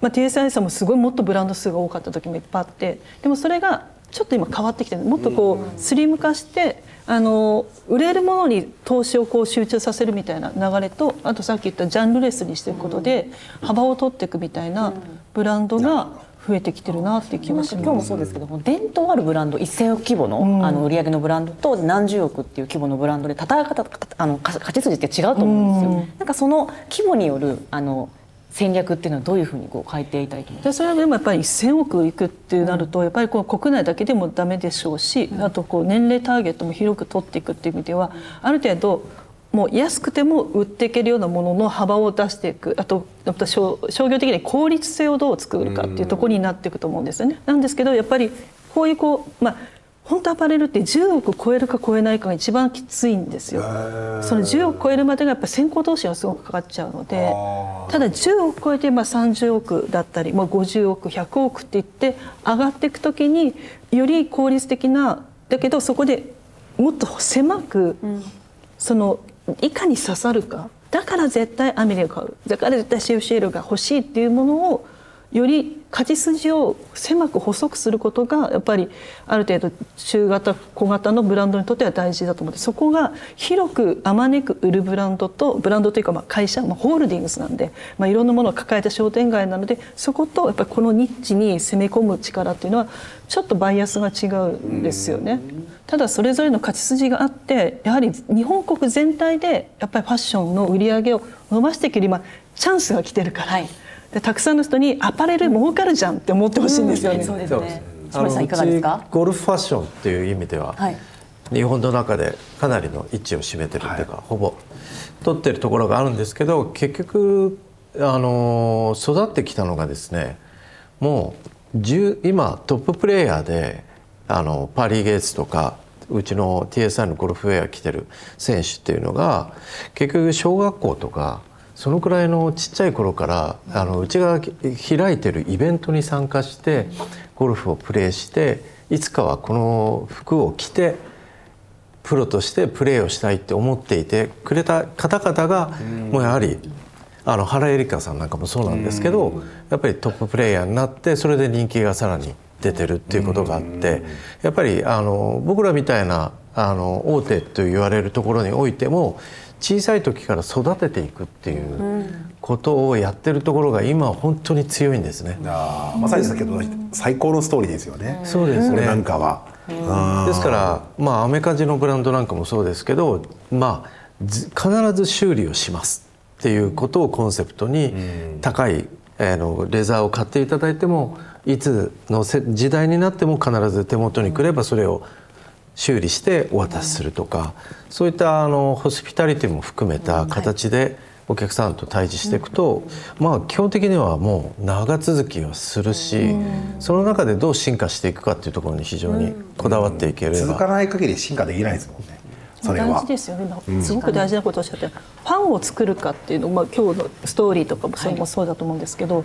まあ、TSI さんもすごいもっとブランド数が多かった時もいっぱいあってでもそれがちょっと今変わってきてる。もっとこうスリム化してあの売れるものに投資をこう集中させるみたいな流れとあとさっき言ったジャンルレスにしていくことで幅を取っていくみたいなブランドが増えてきてるなっていう気がします。今日もそうですけども伝統あるブランド1000億規模の,、あの売上のブランドと何十億っていう規模のブランドで戦い方あのか勝ち筋って違うと思うんですよ。なんかその規模によるあの戦略っていうのはどういうふうにこう変えていたいと思いますでそれはでもやっぱり1,000億いくってなるとやっぱりこう国内だけでもダメでしょうしあとこう年齢ターゲットも広く取っていくっていう意味ではある程度もう安くても売っていけるようなものの幅を出していく。あとやっぱ商商業的に効率性をどう作るかっていうところになっていくと思うんですよね。なんですけどやっぱりこういうこうまあ本当アパレルって10億超えるか超えないかが一番きついんですよ。その10億超えるまでがやっぱ先行投資がすごくかかっちゃうのでただ10億超えてまあ30億だったり、まあ、50億100億っていって上がっていく時により効率的なだけどそこでもっと狭く、そのいかに刺さるか。だから絶対アメリカが買う。だから絶対 CFCL が欲しいっていうものをより勝ち筋を狭く細くすることがやっぱりある程度中型小型のブランドにとっては大事だと思ってそこが広くあまねく売るブランドとブランドというかまあ会社、まあ、ホールディングスなんで、まあ、いろんなものを抱えた商店街なのでそことやっぱりこのニッチに攻め込む力っていうのはちょっとバイアスが違うんですよね。ただそれぞれの勝ち筋があってやはり日本国全体でやっぱりファッションの売り上げを伸ばしていける今チャンスが来てるから、でたくさんの人にアパレル儲かるじゃんって思ってほしいんですよね。そうですそうですね。島地さんいかがですか？ゴルフファッションっていう意味では、はい日本の中でかなりの位置を占めてるっていうか、ほぼ取ってるところがあるんですけど結局あの育ってきたのがですねもう10今トッププレーヤーであのパーリー・ゲイツとかうちの TSI のゴルフウェア着てる選手っていうのが結局小学校とかそのくらいのちっちゃい頃からあのうちが開いてるイベントに参加してゴルフをプレーしていつかはこの服を着てプロとしてプレーをしたいって思っていてくれた方々がもうやはりあの原恵梨香さんなんかもそうなんですけどやっぱりトッププレーヤーになってそれで人気がさらに出てるっていうことがあってやっぱりあの僕らみたいなあの大手と言われるところにおいても小さい時から育てていくっていうことをやってるところが今本当に強いんですね。あーまさに先ほどの最高のストーリーですよね。そうですねなんかは。うんですからまあアメカジのブランドなんかもそうですけどまあず必ず修理をしますっていうことをコンセプトに高いあのレザーを買っていただいてもいつのせ時代になっても必ず手元に来ればそれを修理してお渡しするとかそういったあのホスピタリティも含めた形でお客さんと対峙していくと、まあ基本的にはもう長続きをするし、その中でどう進化していくかっていうところに非常にこだわっていけれ続かば。ない限り進化できないですもんね。それは。大事。ですよね、今すごく大事なことをおっしゃってファンを作るかっていうの、まあ、今日のストーリーとかもそれもそうだと思うんですけど、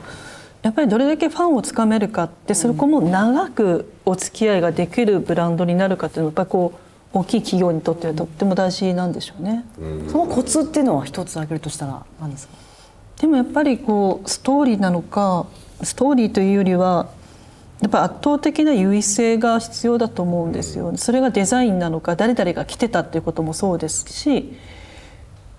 やっぱりどれだけファンをつかめるかってそこも長くお付き合いができるブランドになるかっていうのはやっぱりこう大きい企業にとってはとっても大事なんでしょうね。そのコツっていうのは一つ挙げるとしたら何ですかでもやっぱりこうストーリーなのかストーリーというよりはやっぱ圧倒的な優位性が必要だと思うんですよ。それがデザインなのか誰々が着てたっていうこともそうですし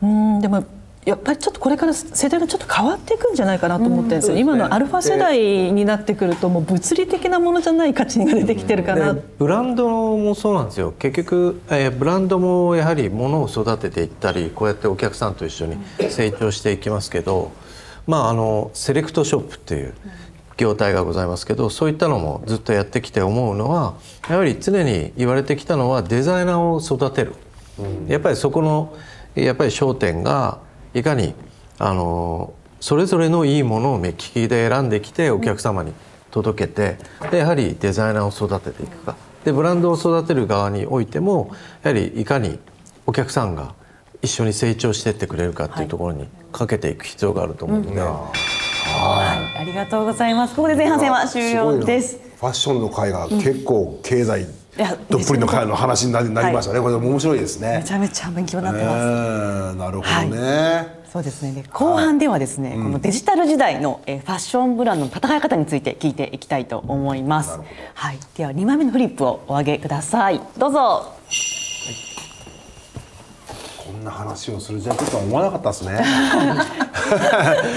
うんでもやっぱりちょっとこれから世代がちょっと変わっていくんじゃないかなと思ってるんですよ、今のアルファ世代になってくるともう物理的なものじゃない価値が出てきてるかな、でブランドもそうなんですよ。結局、えーブランドもやはり物を育てていったりこうやってお客さんと一緒に成長していきますけど、まああのセレクトショップっていう業態がございますけどそういったのもずっとやってきて思うのはやはり常に言われてきたのはデザイナーを育てる、やっぱりそこのやっぱり焦点がいかにあのそれぞれのいいものを目利きで選んできてお客様に届けてでやはりデザイナーを育てていくか。でブランドを育てる側においてもやはりいかにお客さんが一緒に成長していってくれるかっていうところにかけていく必要があると思うので、はい、ありがとうございます。ここで前半戦は終了です。すごいな。ファッションの会が結構経済やどっぷりの会の話になりましたね。これ面白いですねめ。ちゃめちゃ勉強になってえます。ーなるほどね。そうですね。で後半ではですね、このデジタル時代のえーファッションブランドの戦い方について聞いていきたいと思います。はい。では2枚目のフリップをお上げください。どうぞ。こんな話をするじゃちょっと思わなかったですね。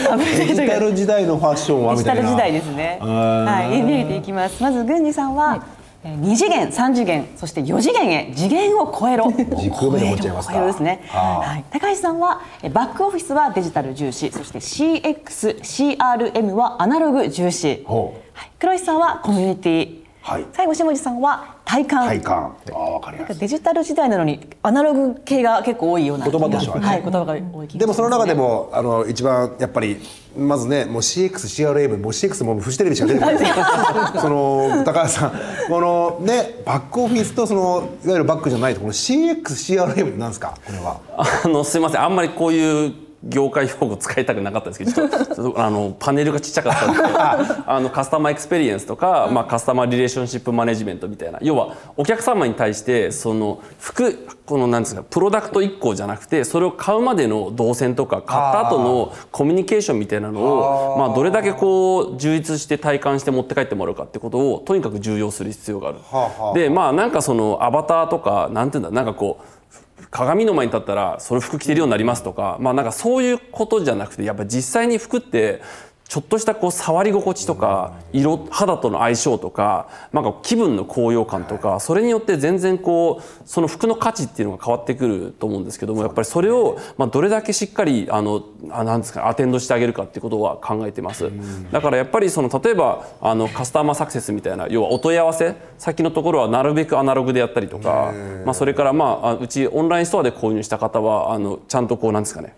あデジタル時代のファッションはデみたいな。ジタル時代ですね。はい。読み上げていきます。まず郡司さんは。えー2次元、3次元、そして4次元へ次元を超えろ。軸目で持っちゃいますか超えろですね。はい。高橋さんはえーバックオフィスはデジタル重視、そして CX、CRM はアナログ重視。はい。黒石さんはコミュニティ。はい最後下地さんは体感。体感。ああわかりやすい。デジタル時代なのにアナログ系が結構多いような言葉としてはねはい、言葉が多いねでもその中でもあの一番やっぱりまずねもう CX、CRM もう CX もフジテレビしか出てこない その高橋さん。このねバックオフィスとそのいわゆるバックじゃないとこの CX、CRM ってなんですか？これは。あのすいません。あんまりこういう業界用語使いたくなかったんですけどちょっと あのパネルがちっちゃかったんで あのカスタマーエクスペリエンスとか、まあ、カスタマーリレーションシップマネジメントみたいな。要はお客様に対してその服このなんですかプロダクト1個じゃなくてそれを買うまでの動線とか買った後のコミュニケーションみたいなのをまあ、どれだけこう充実して体感して持って帰ってもらうかってことをとにかく重要視する必要がある。でまあなんかそのアバターとかなんていうんだなんかこう鏡の前に立ったらその服着てるようになりますとかまあなんかそういうことじゃなくてやっぱ実際に服ってちょっとしたこう触り心地とか色肌との相性とかなんか気分の高揚感とかそれによって全然こうその服の価値っていうのが変わってくると思うんですけどもやっぱりそれをまあどれだけしっかりあのあなんですかアテンドしてあげるかっていうことは考えてます。だからやっぱりその例えばあのカスタマーサクセスみたいな要はお問い合わせ先のところはなるべくアナログでやったりとかまあそれからまああうちオンラインストアで購入した方はあのちゃんとこうなんですかね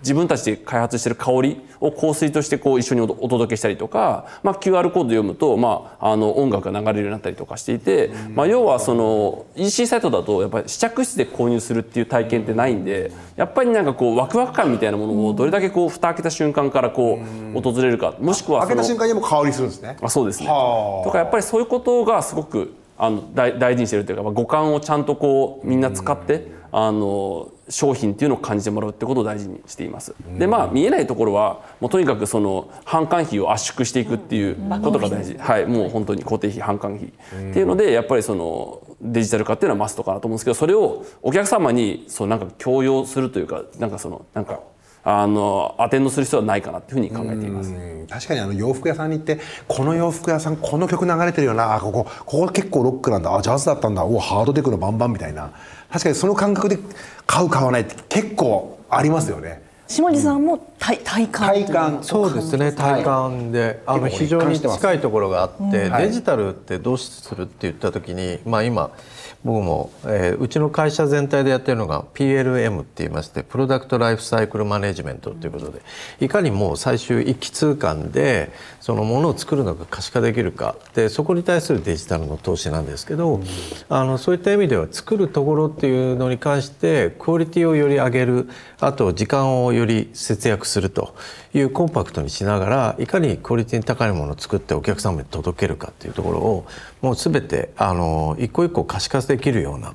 自分たちで開発している香りを香水としてこう一緒におお届けしたりとか、まあ、QR コード読むと、まあ、あの音楽が流れるようになったりとかしていて、まあ、要はその EC サイトだとやっぱり試着室で購入するっていう体験ってないんでやっぱりなんかこうワクワク感みたいなものをどれだけこう蓋開けた瞬間からこう訪れるかもしくは開けた瞬間にもう香りするんですね。あそうですね。はあ。とかやっぱりそういうことがすごくあの大大事にしてるというか、まあ、五感をちゃんとこうみんな使って、あの商品っていうのを感じてもらうってことを大事にしています。でまあ見えないところはもうとにかくその販管費を圧縮していくっていうことが大事、はい、もう本当に固定費販管費っていうのでやっぱりそのデジタル化っていうのはマストかなと思うんですけどそれをお客様にそうなんか強要するというかなんかそのなんかあのアテンドする必要はないかなっていうふうに考えています。うん。確かにあの洋服屋さんに行ってこの洋服屋さんこの曲流れてるよな。あここここ結構ロックなんだ。あジャズだったんだ。おハードテクのバンバンみたいな。確かにその感覚で買う買わないって結構ありますよね。下地さんも体体感体感。そうですね。体感。で、あの非常に近いところがあって、はい。デジタルってどうするって言った時に、まあ、今僕も、えーうちの会社全体でやってるのが PLM って言いましてプロダクトライフサイクルマネジメントということでいかにもう最終一気通貫でそのものを作るのが可視化できるかでそこに対するデジタルの投資なんですけど、あのそういった意味では作るところっていうのに関してクオリティをより上げるあと時間をより節約するというコンパクトにしながらいかにクオリティに高いものを作ってお客様に届けるかっていうところをもう全てあの一個一個可視化できるような、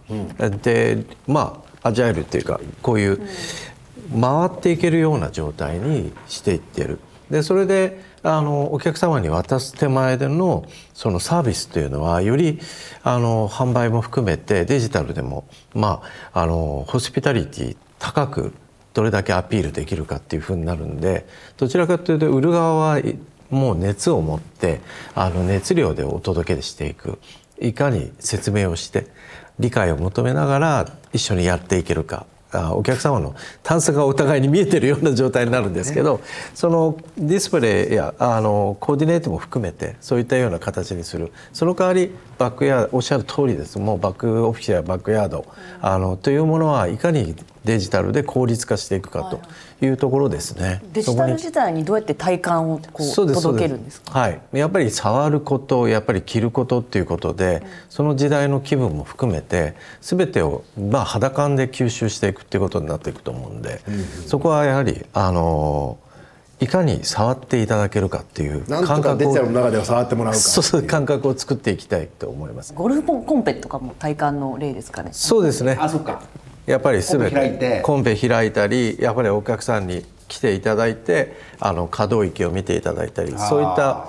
でまあアジャイルっていうかこういう回っていけるような状態にしていってる。でそれであのお客様に渡す手前でのそのサービスというのはよりあの販売も含めてデジタルでもまああのホスピタリティ高くどれだけアピールできるかっていうふうになるんでどちらかというと売る側はもう熱を持ってあの熱量でお届けしていく。いかに説明をして理解を求めながら一緒にやっていけるか。お客様の探索がお互いに見えてるような状態になるんですけど、そのディスプレイやあのコーディネートも含めてそういったような形にする。その代わりバックヤードおっしゃる通りです。もうバックオフィスやバックヤード、あのというものはいかにデジタルで効率化していくかというところですね。デジタル時代にどうやって体感をこう届けるんですか？はい、やっぱり触ることやっぱり着ることっていうことで、その時代の気分も含めて全てをまあ肌感で吸収していくっていうことになっていくと思うんで、そこはやはりあのいかに触っていただけるかっていうなんとかデジタルの中では触ってもらうかそうそう感覚を作っていきたいと思います。ゴルフコンペとかも体感の例ですかね？そうですね。あそっかやっぱり全コンペ開いて。てコンペ開いたりやっぱりお客さんに来ていただいてあの可動域を見ていただいたりそういった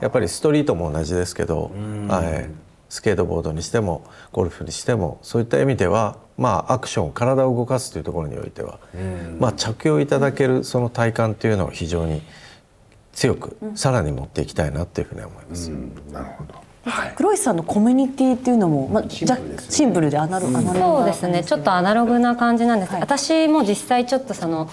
やっぱりストリートも同じですけど、はい、スケートボードにしてもゴルフにしてもそういった意味ではまあアクション体を動かすというところにおいては、まあ着用いただけるその体感っていうのを非常に強くさらに持っていきたいなっていうふうに思います。なるほどそうですね。ちょっとアナログな感じなんです、はい。私も実際ちょっとその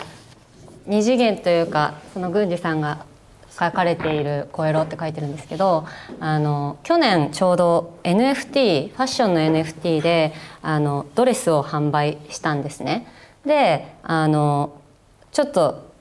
二次元というかその郡司さんが書かれている「超えろ」って書いてるんですけどあの去年ちょうど NFT ファッションの NFT であのドレスを販売したんですね。であのちょっと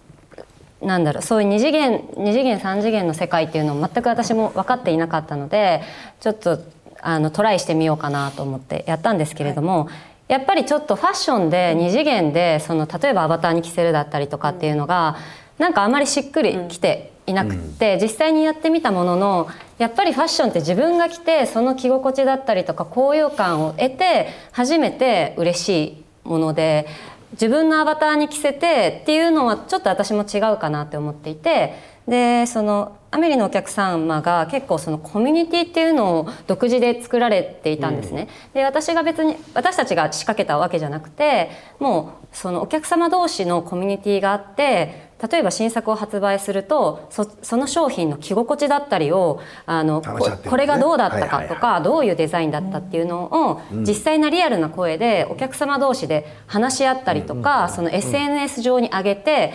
なんだろうそういう二次元二次元三次元の世界っていうのを全く私も分かっていなかったのでちょっとあのトライしてみようかなと思ってやったんですけれども、やっぱりちょっとファッションで二次元でその例えばアバターに着せるだったりとかっていうのが、なんかあまりしっくりきていなくって、実際にやってみたもののやっぱりファッションって自分が着てその着心地だったりとか高揚感を得て初めて嬉しいもので自分のアバターに着せてっていうのはちょっと私も違うかなって思っていてでそのアメリのお客様が結構そのコミュニティっていうのを独自で作られていたんですね。で私が別に私たちが仕掛けたわけじゃなくてもうそのお客様同士のコミュニティがあって例えば新作を発売するとそその商品の着心地だったりをあのね。ここれがどうだったかとはいかどういうデザインだったっていうのを実際なリアルな声でお客様同士で話し合ったりとかその SNS 上に上げて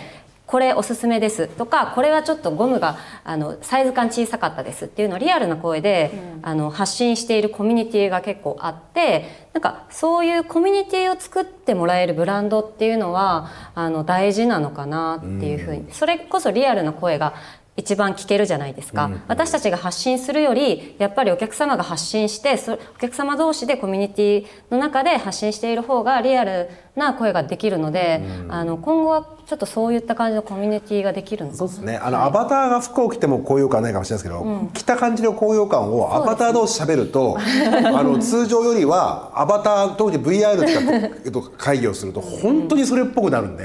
これおすすめです。とかこれはちょっとゴムがあのサイズ感小さかったです。っていうのをリアルな声で、あの発信しているコミュニティが結構あってなんかそういうコミュニティを作ってもらえるブランドっていうのはあの大事なのかなっていうふうに、それこそリアルな声が一番聞けるじゃないですか、私たちが発信するよりやっぱりお客様が発信してそお客様同士でコミュニティの中で発信している方がリアルな声ができるので、あの今後はちょっとそういった感じのコミュニティができるそうですね。あのアバターが服を着ても高揚感ないかもしれないですけど、着た感じの高揚感をアバター同士喋ると、あの通常よりはアバター特に VR とかえっと会議をすると本当にそれっぽくなるんで、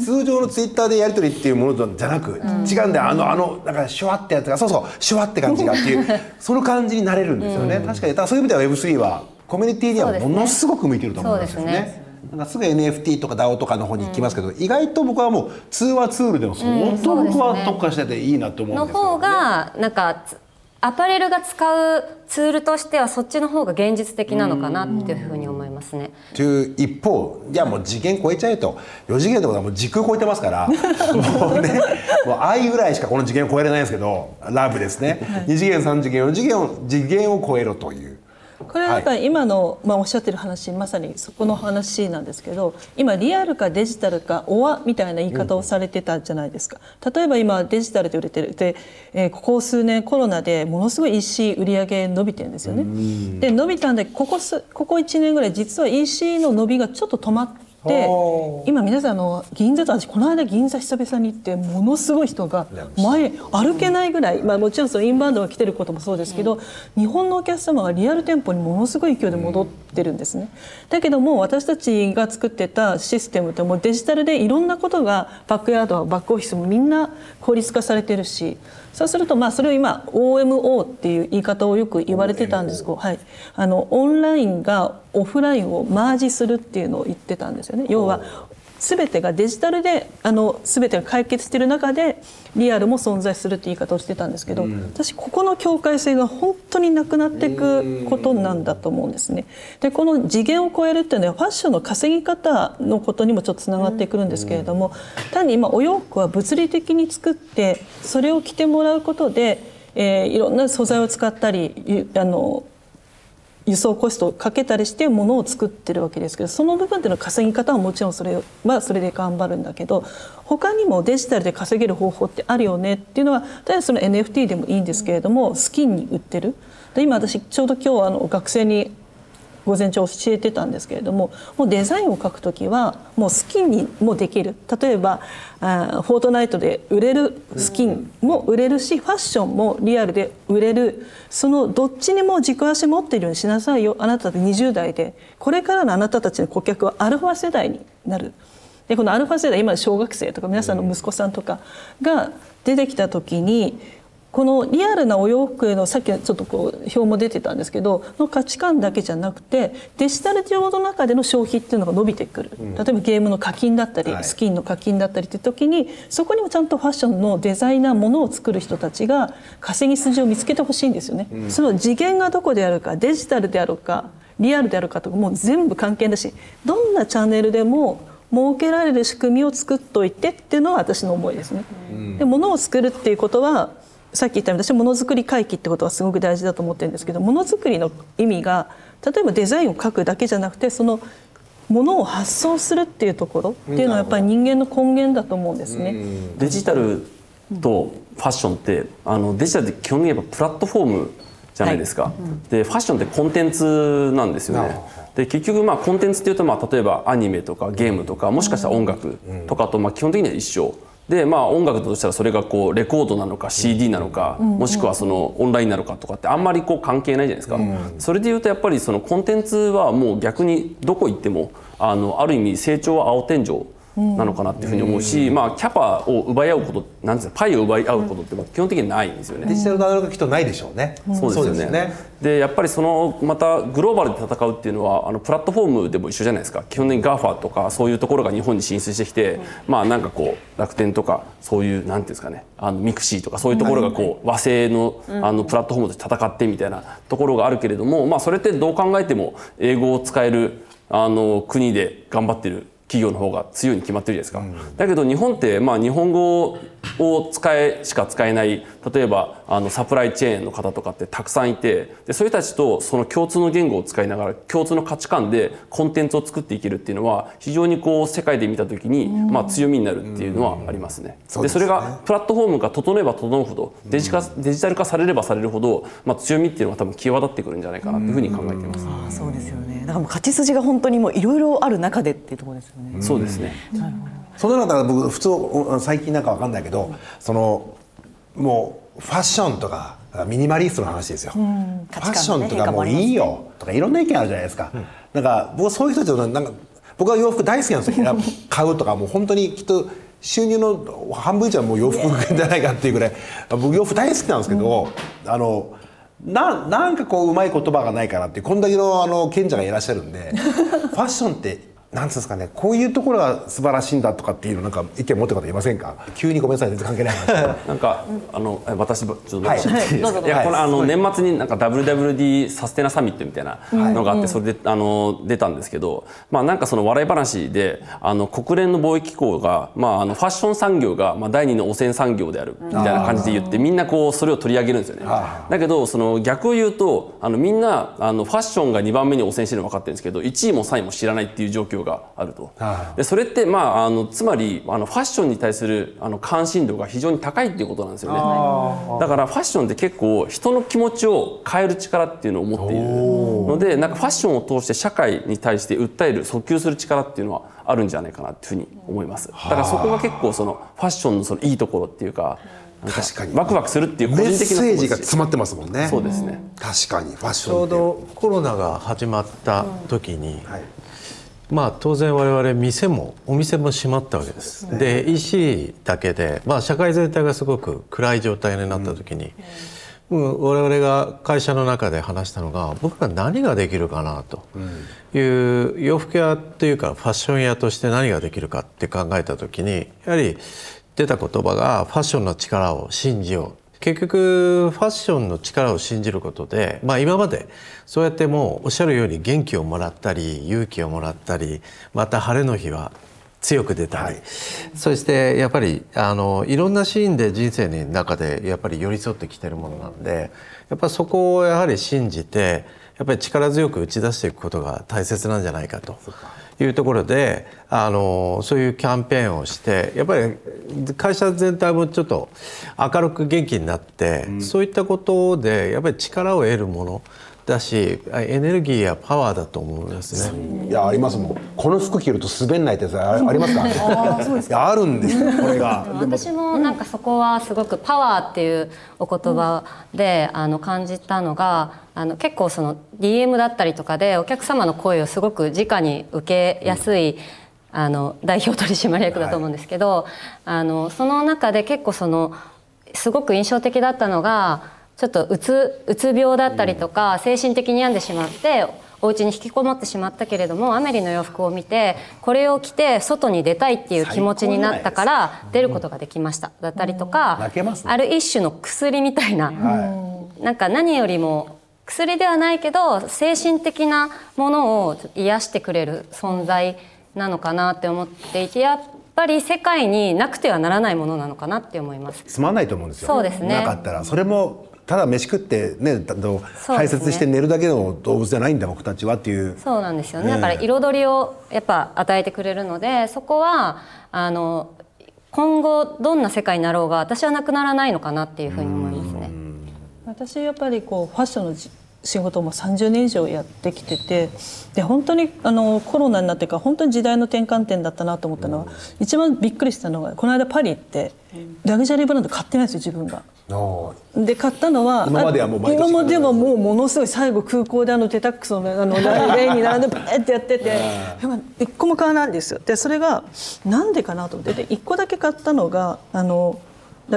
通常のツイッターでやり取りっていうものじゃなく、違うんだよ。あのあのなんかシュワってやつがそうそうシュワって感じがっていう その感じになれるんですよね。確かに。そういう意味では Web3 はコミュニティにはものすごく向いてると思うんですよね。なんかすぐ NFT とか DAO とかの方に行きますけど、意外と僕はもう通話ツールでも相当僕は特化してていいなと思うんのですよ、ね。方がなんかつアパレルが使うツールとしてはそっちの方が現実的なのかなっていうふうに思いますね。という一方いやもう次元超えちゃえと4次元ってことはもう時空超えてますから もうねもう愛ぐらいしかこの次元を超えれないんですけどラブですね2次元3次元4次元を次元を超えろという。これはだか今の、まあ、おっしゃってる話まさにそこの話なんですけど今リアルかデジタルかおわみたいな言い方をされてたじゃないですか。例えば今デジタルで売れてる。で、えーここ数年コロナでものすごい EC 売り上げ伸びてるんですよね。で伸びたんでここすここ1年ぐらい実は EC の伸びがちょっと止まって今皆さんあの銀座と私この間銀座久々に行ってものすごい人が前歩けないぐらい、まあ、もちろんそのインバウンドが来てることもそうですけど、日本のお客様がリアル店舗にものすごい勢いで戻ってるんですね。だけども私たちが作ってたシステムってもうデジタルでいろんなことがバックヤードバックオフィスもみんな効率化されてるしそうするとまあそれを今 OMO っていう言い方をよく言われてたんですけど、はい、あのオンラインがオフラインをマージするっていうのを言ってたんですよね。要は全てがデジタルであの全てが解決している中でリアルも存在するって言い方をしてたんですけど、私ここの境界線が本当になくなっていくことなんだと思うんですね。でこの次元を超えるっていうのはファッションの稼ぎ方のことにもちょっとつながってくるんですけれども、単に今お洋服は物理的に作ってそれを着てもらうことで、えーいろんな素材を使ったりゆあの輸送コストをかけたりしてものを作ってるわけですけどその部分での稼ぎ方はもちろんそれはそれで頑張るんだけど他にもデジタルで稼げる方法ってあるよねっていうのは例えばその NFT でもいいんですけれどもスキンに売ってる。で今私ちょうど今日あの学生に午前中教えてたんですけれどももうデザインを描くときはもうスキンにもできる。例えばあーフォートナイトで売れるスキンも売れるしファッションもリアルで売れる。そのどっちにも軸足持っているようにしなさいよ。あなたって20代で。これからのあなたたちの顧客はアルファ世代になる。でこのアルファ世代今小学生とか皆さんの息子さんとかが出てきた時にこのリアルなお洋服へのさっきちょっとこう表も出てたんですけどの価値観だけじゃなくてデジタル上の中での消費っていうのが伸びてくる、例えばゲームの課金だったり、はい。スキンの課金だったりって時にそこにもちゃんとファッションのデザイナーものを作る人たちが稼ぎ筋を見つけてほしいんですよね。その次元がどこであるかデジタルであるかリアルであるかとかもう全部関係だし。どんなチャンネルでも設けられる仕組みを作っといてっていうのは私の思いですね。で物を作るっていうことはさっき言ったように私はものづくり回帰ってことはすごく大事だと思ってるんですけどものづくりの意味が例えばデザインを描くだけじゃなくてそのものを発想するっていうところっていうのはやっぱり人間の根源だと思うんですね。デジタルとファッションってあのデジタルって基本的にやっぱプラットフォームじゃないですか、でファッションってコンテンツなんですよね。で結局まあコンテンツっていうとまあ例えばアニメとかゲームとかもしかしたら音楽とかとまあ基本的には一緒でまあ音楽だとしたらそれがこうレコードなのか CD なのかもしくはそのオンラインなのかとかってあんまりこう関係ないじゃないですか。それでいうとやっぱりそのコンテンツはもう逆にどこ行ってもあのある意味成長は青天井なのかなっていうふうに思うし、まあ、キャパを奪い合うことなんですかパイを奪い合うことってまあ基本的にないんですよね。デジタルのアナログきっとないでしょうね。そうですよね。でやっぱりそのまたグローバルで戦うっていうのはあのプラットフォームでも一緒じゃないですか。基本的に GAFA とかそういうところが日本に進出してきて、まあなんかこう楽天とかそういうなんていうんですかね。あのミクシーとかそういうところがこう和製のあのプラットフォームとして戦ってみたいなところがあるけれども、まあ、それってどう考えても英語を使えるあの国で頑張ってる企業の方が強いに決まってるじゃないですか、だけど日本ってまあ日本語を使えしか使えない例えばあのサプライチェーンの方とかってたくさんいてでそういう人たちとその共通の言語を使いながら共通の価値観でコンテンツを作っていけるっていうのは非常にこう世界で見た時に、まあ、強みになるっていうのはありますね。でそれがプラットフォームが整えば整うほどデジカデジタル化されればされるほど、まあ、強みっていうのが多分際立ってくるんじゃないかなというふうに考えています。あそうですよね。だからもう勝ち筋が本当にもういろいろある中でっていうところですよね。そうですね、その中で僕普通最近なんかわかんないけど、そのもうファッションとかミニマリストの話ですよ、ファッションとかもういいよ。とかいろんな意見あるじゃないですか、なんか僕そういう人たちとなんか僕は洋服大好きなんですよ。買うとかもう本当にきっと収入の半分以上はもう洋服じゃないかっていうぐらい僕洋服大好きなんですけど、あのななんかこううまい言葉がないかなってこんだけのあの賢者がいらっしゃるんで ファッションってなんつうんですかねこういうところが素晴らしいんだとかっていうのなんか意見持ってる方いませんか？急にごめんなさい全然関係ない話。なんかあのえ私ちょっとはい。い。いですかいやこのあの年末になんか WWD サステナサミットみたいなのがあってそれであの出たんですけどまあなんかその笑い話であの国連の貿易機構がまああのファッション産業がまあ第二の汚染産業であるみたいな感じで言ってみんなこうそれを取り上げるんですよね。だけどその逆を言うとあのみんなあのファッションが2番目に汚染してるの分かってるんですけど1位も3位も知らないっていう状況があると。でそれってまああのつまりあのファッションに対するあの関心度が非常に高いっていうことなんですよね。だからファッションって結構人の気持ちを変える力っていうのを持っているのでなんかファッションを通して社会に対して訴える訴求する力っていうのはあるんじゃないかなっていうふうに思います。だからそこが結構そのファッションのそのいいところっていうか確かに。ワクワクするっていう個メッ人的なセージが詰まってますもんね。そうですね。確かにファッシちょうョンってどコロナが始まった時に、はいまあ当然我々店もお店も閉まったわけです。で EC だけで、まあ、社会全体がすごく暗い状態になった時に、うん。我々が会社の中で話したのが僕ら何ができるかなと。いう洋服屋っていうかファッション屋として何ができるかって考えた時にやはり出た言葉がファッションの力を信じよう結局ファッションの力を信じることで、まあ、今までそうやってもうおっしゃるように元気をもらったり勇気をもらったりまた晴れの日は強く出たり、そしてやっぱりあのいろんなシーンで人生の中でやっぱり寄り添ってきてるものなんでやっぱそこをやはり信じてやっぱり力強く打ち出していくことが大切なんじゃないかというところであのそういうキャンペーンをしてやっぱり会社全体もちょっと明るく元気になって、そういったことでやっぱり力を得るものだしエネルギーやパワーだと思うんですね。いやありますもん。この服着ると滑んないってやつあありますか いやあるんですよこれが。私もなんかそこはすごくパワーっていうお言葉であの感じたのがあの結構その DM だったりとかでお客様の声をすごく直に受けやすい、あの代表取締役だと思うんですけど、あのその中で結構そのすごく印象的だったのがちょっとうつうつ病だったりとか、精神的に病んでしまってお家に引きこもってしまってけれどもアメリの洋服を見てこれを着て外に出たいっていう気持ちになったから出ることができました。だったりとか、ある一種の薬みたいな、なんか何よりも薬ではないけど精神的なものを癒してくれる存在なのかなって思っていてやっぱり世界になくてはならないものなのかなって思います。つまんないと思うんですよ。そうですね。なかったら。それもただ飯食ってねね排泄して寝るだけの動物じゃないんだ僕たちはっていうそうなんですよね。ねだから彩りをやっぱ与えてくれるので、そこはあの今後どんな世界になろうが私はなくならないのかなっていうふうに思いますね。私やっぱりこうファッションのじ仕事も30年以上やってきててで本当にあのコロナになってから本当に時代の転換点だったなと思ったのは、一番びっくりしたのがこの間パリ行ってラグジュアリーブランド買ってないんですよ自分が。あで買ったのは今まではもう毎年今まではもうものすごい最後空港であのテタックスのあのレーンに並んでバーってやってて 一個も買わないんですよ。でそれがなんでかなと思ってで一個だけ買ったのがあの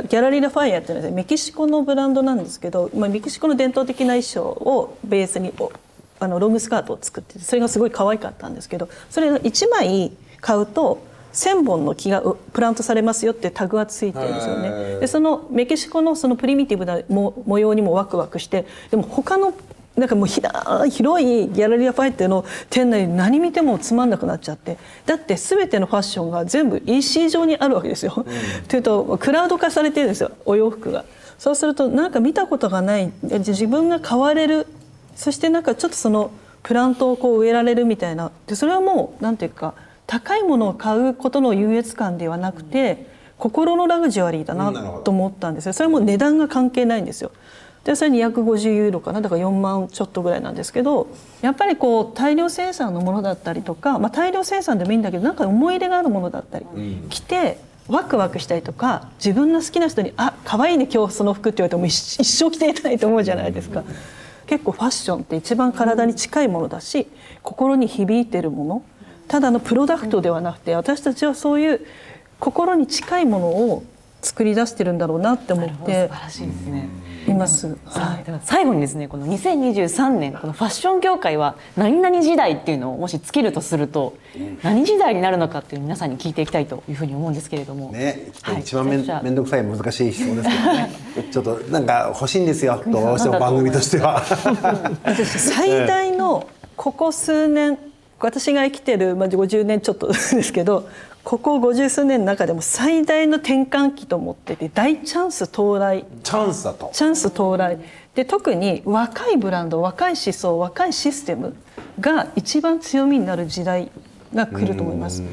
ギャラリー・ラ・ファイアっていうのはですねメキシコのブランドなんですけど、まあ、メキシコの伝統的な衣装をベースにおあのロングスカートを作っててそれがすごい可愛かったんですけどそれの1枚買うと1,000本の木がうプラントされますよってタグがついてるんですよね。でそのメキシコのそのプリミティブなも模様にもワクワクしてでも他のなんかもう広いギャラリーアファイテの店内で何見てもつまんなくなっちゃってだって全てのファッションが全部 EC 上にあるわけですよ。というとクラウド化されてるんですよお洋服が。そうするとなんか見たことがないで自分が買われるそしてなんかちょっとそのプラントをこう植えられるみたいなでそれはもうなんていうか高いものを買うことの優越感ではなくて、心のラグジュアリーだなと思ったんですよそれも値段が関係ないんですよ。でそれ250ユーロかなだから4万ちょっとぐらいなんですけどやっぱりこう大量生産のものだったりとか、まあ、大量生産でもいいんだけどなんか思い入れがあるものだったり、着てワクワクしたりとか自分の好きな人に「あ可愛いね今日その服」って言われても一一生着ていたいと思うじゃないですか。結構ファッションって一番体に近いものだし心に響いてるものただのプロダクトではなくて私たちはそういう心に近いものを作り出してるんだろうなって思って素晴らしいですね。います。はい、では最後にですねこの2023年このファッション業界は何々時代っていうのをもしつけるとすると何時代になるのかっていう皆さんに聞いていきたいというふうに思うんですけれども、ね、はい。一番めんじゃあめんどくさい難しい質問ですけどね。ちょっとなんか欲しいんですよどうしても番組としては。私最大のここ数年私が生きてる、まあ、50年ちょっとですけどここ50数年の中でも最大の転換期と思ってて大チャンス到来。チャンスだと。チャンス到来。で特に若いブランド若い思想若いシステムが一番強みになる時代が来ると思います。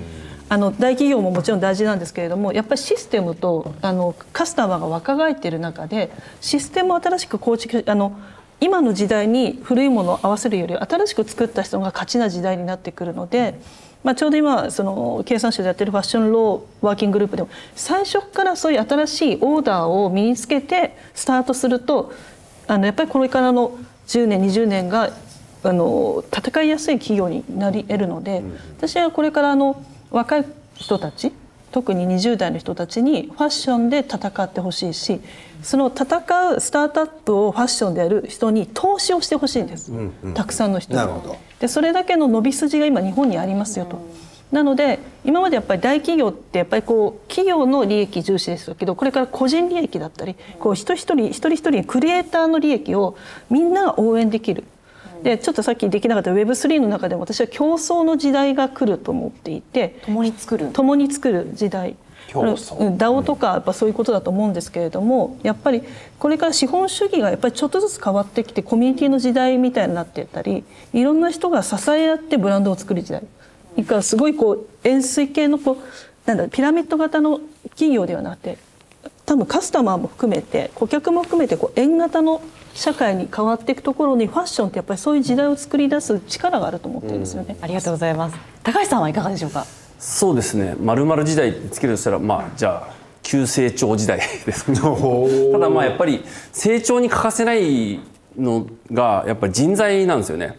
あの大企業ももちろん大事なんですけれどもやっぱりシステムとあのカスタマーが若返っている中でシステムを新しく構築あの今の時代に古いものを合わせるより新しく作った人が勝ちな時代になってくるので、まあ、ちょうど今その経産省でやってるファッションローワーキンググループでも最初からそういう新しいオーダーを身につけてスタートするとあのやっぱりこれからの10年20年があの戦いやすい企業になり得るので、私はこれからの若い人たち特に20代の人たちにファッションで戦ってほしいしその戦うスタートアップをファッションでやる人に投資をしてほしいんです、たくさんの人に。なるほど。でそれだけの伸び筋が今日本にありますよと。なので今までやっぱり大企業ってやっぱりこう企業の利益重視ですけどこれから個人利益だったりこう一人一人一人一人クリエイターの利益をみんなが応援できるでちょっとさっきできなかった Web3 の中でも私は競争の時代が来ると思っていて共に作る。共に作る時代。DAO とかやっぱそういうことだと思うんですけれどもやっぱりこれから資本主義がやっぱりちょっとずつ変わってきてコミュニティの時代みたいになっていったりいろんな人が支え合ってブランドを作る時代。それからすごいこう円錐形のこうなんだピラミッド型の企業ではなくて多分カスタマーも含めて顧客も含めてこう円型の社会に変わっていくところにファッションってやっぱりそういう時代を作り出す力があると思ってるんですよね。ありがとうございます。高橋さんはいかがでしょうか？そうですね。丸々時代ってつけるとしたらまあじゃあ急成長時代ですね。ただまあやっぱり成長に欠かせないのがやっぱり人材なんですよね、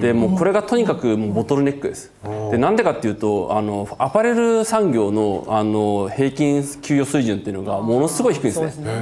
でもうこれがとにかくもうボトルネックです。でなんでかっていうとあのアパレル産業のあの平均給与水準っていうのがものすごい低いんですね。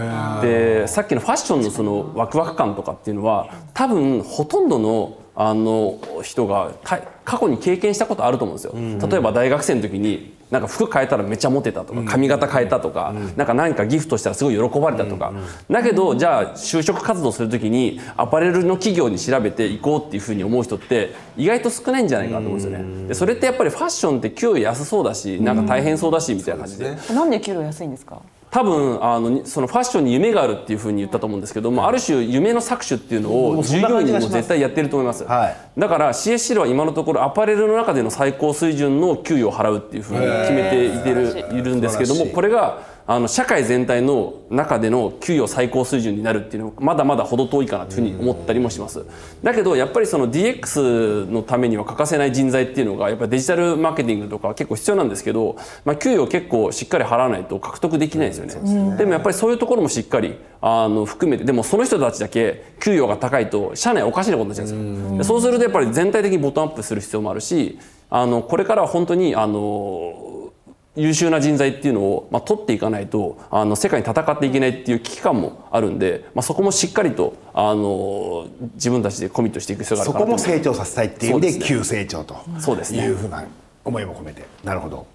でさっきのファッションのそのワクワク感とかっていうのは多分ほとんどのあの人がか過去に経験したことあると思うんですよ、例えば大学生の時になんか服変えたらめっちゃモテたとか髪型変えたとか、なんか何かギフトしたらすごい喜ばれたとか、だけどじゃあ就職活動する時にアパレルの企業に調べていこうっていうふうに思う人って意外と少ないんじゃないかと思うんですよね。でそれってやっぱりファッションって給与安そうだしなんか大変そうだしみたいな感じで。なんで給料安いんですか？多分あのにそのファッションに夢があるっていうふうに言ったと思うんですけどもある種夢の搾取っていうのを従業員にも絶対やってると思います、はい。だから CSC は今のところアパレルの中での最高水準の給与を払うっていうふうに決めていてるいるんですけどもこれがあの社会全体の中での給与最高水準になるっていうのはまだまだ程遠いかなというふうに思ったりもします。だけどやっぱりその DX のためには欠かせない人材っていうのがやっぱりデジタルマーケティングとかは結構必要なんですけど、まあ、給与を結構しっかり払わないと獲得できないんですよね。でもやっぱりそういうところもしっかりあの含めてでもその人たちだけ給与が高いと社内おかしなことになっちゃうんですよ。でそうするとやっぱり全体的にボトムアップする必要もあるしあのこれからは本当にあの優秀な人材っていうのを、まあ、取っていかないとあの世界に戦っていけないっていう危機感もあるんで、まあ、そこもしっかりとあの自分たちでコミットしていく必要があるそかなことも成長させたいっていう意味で急成長とそうですね。いうふうな思いも込めて。なるほど。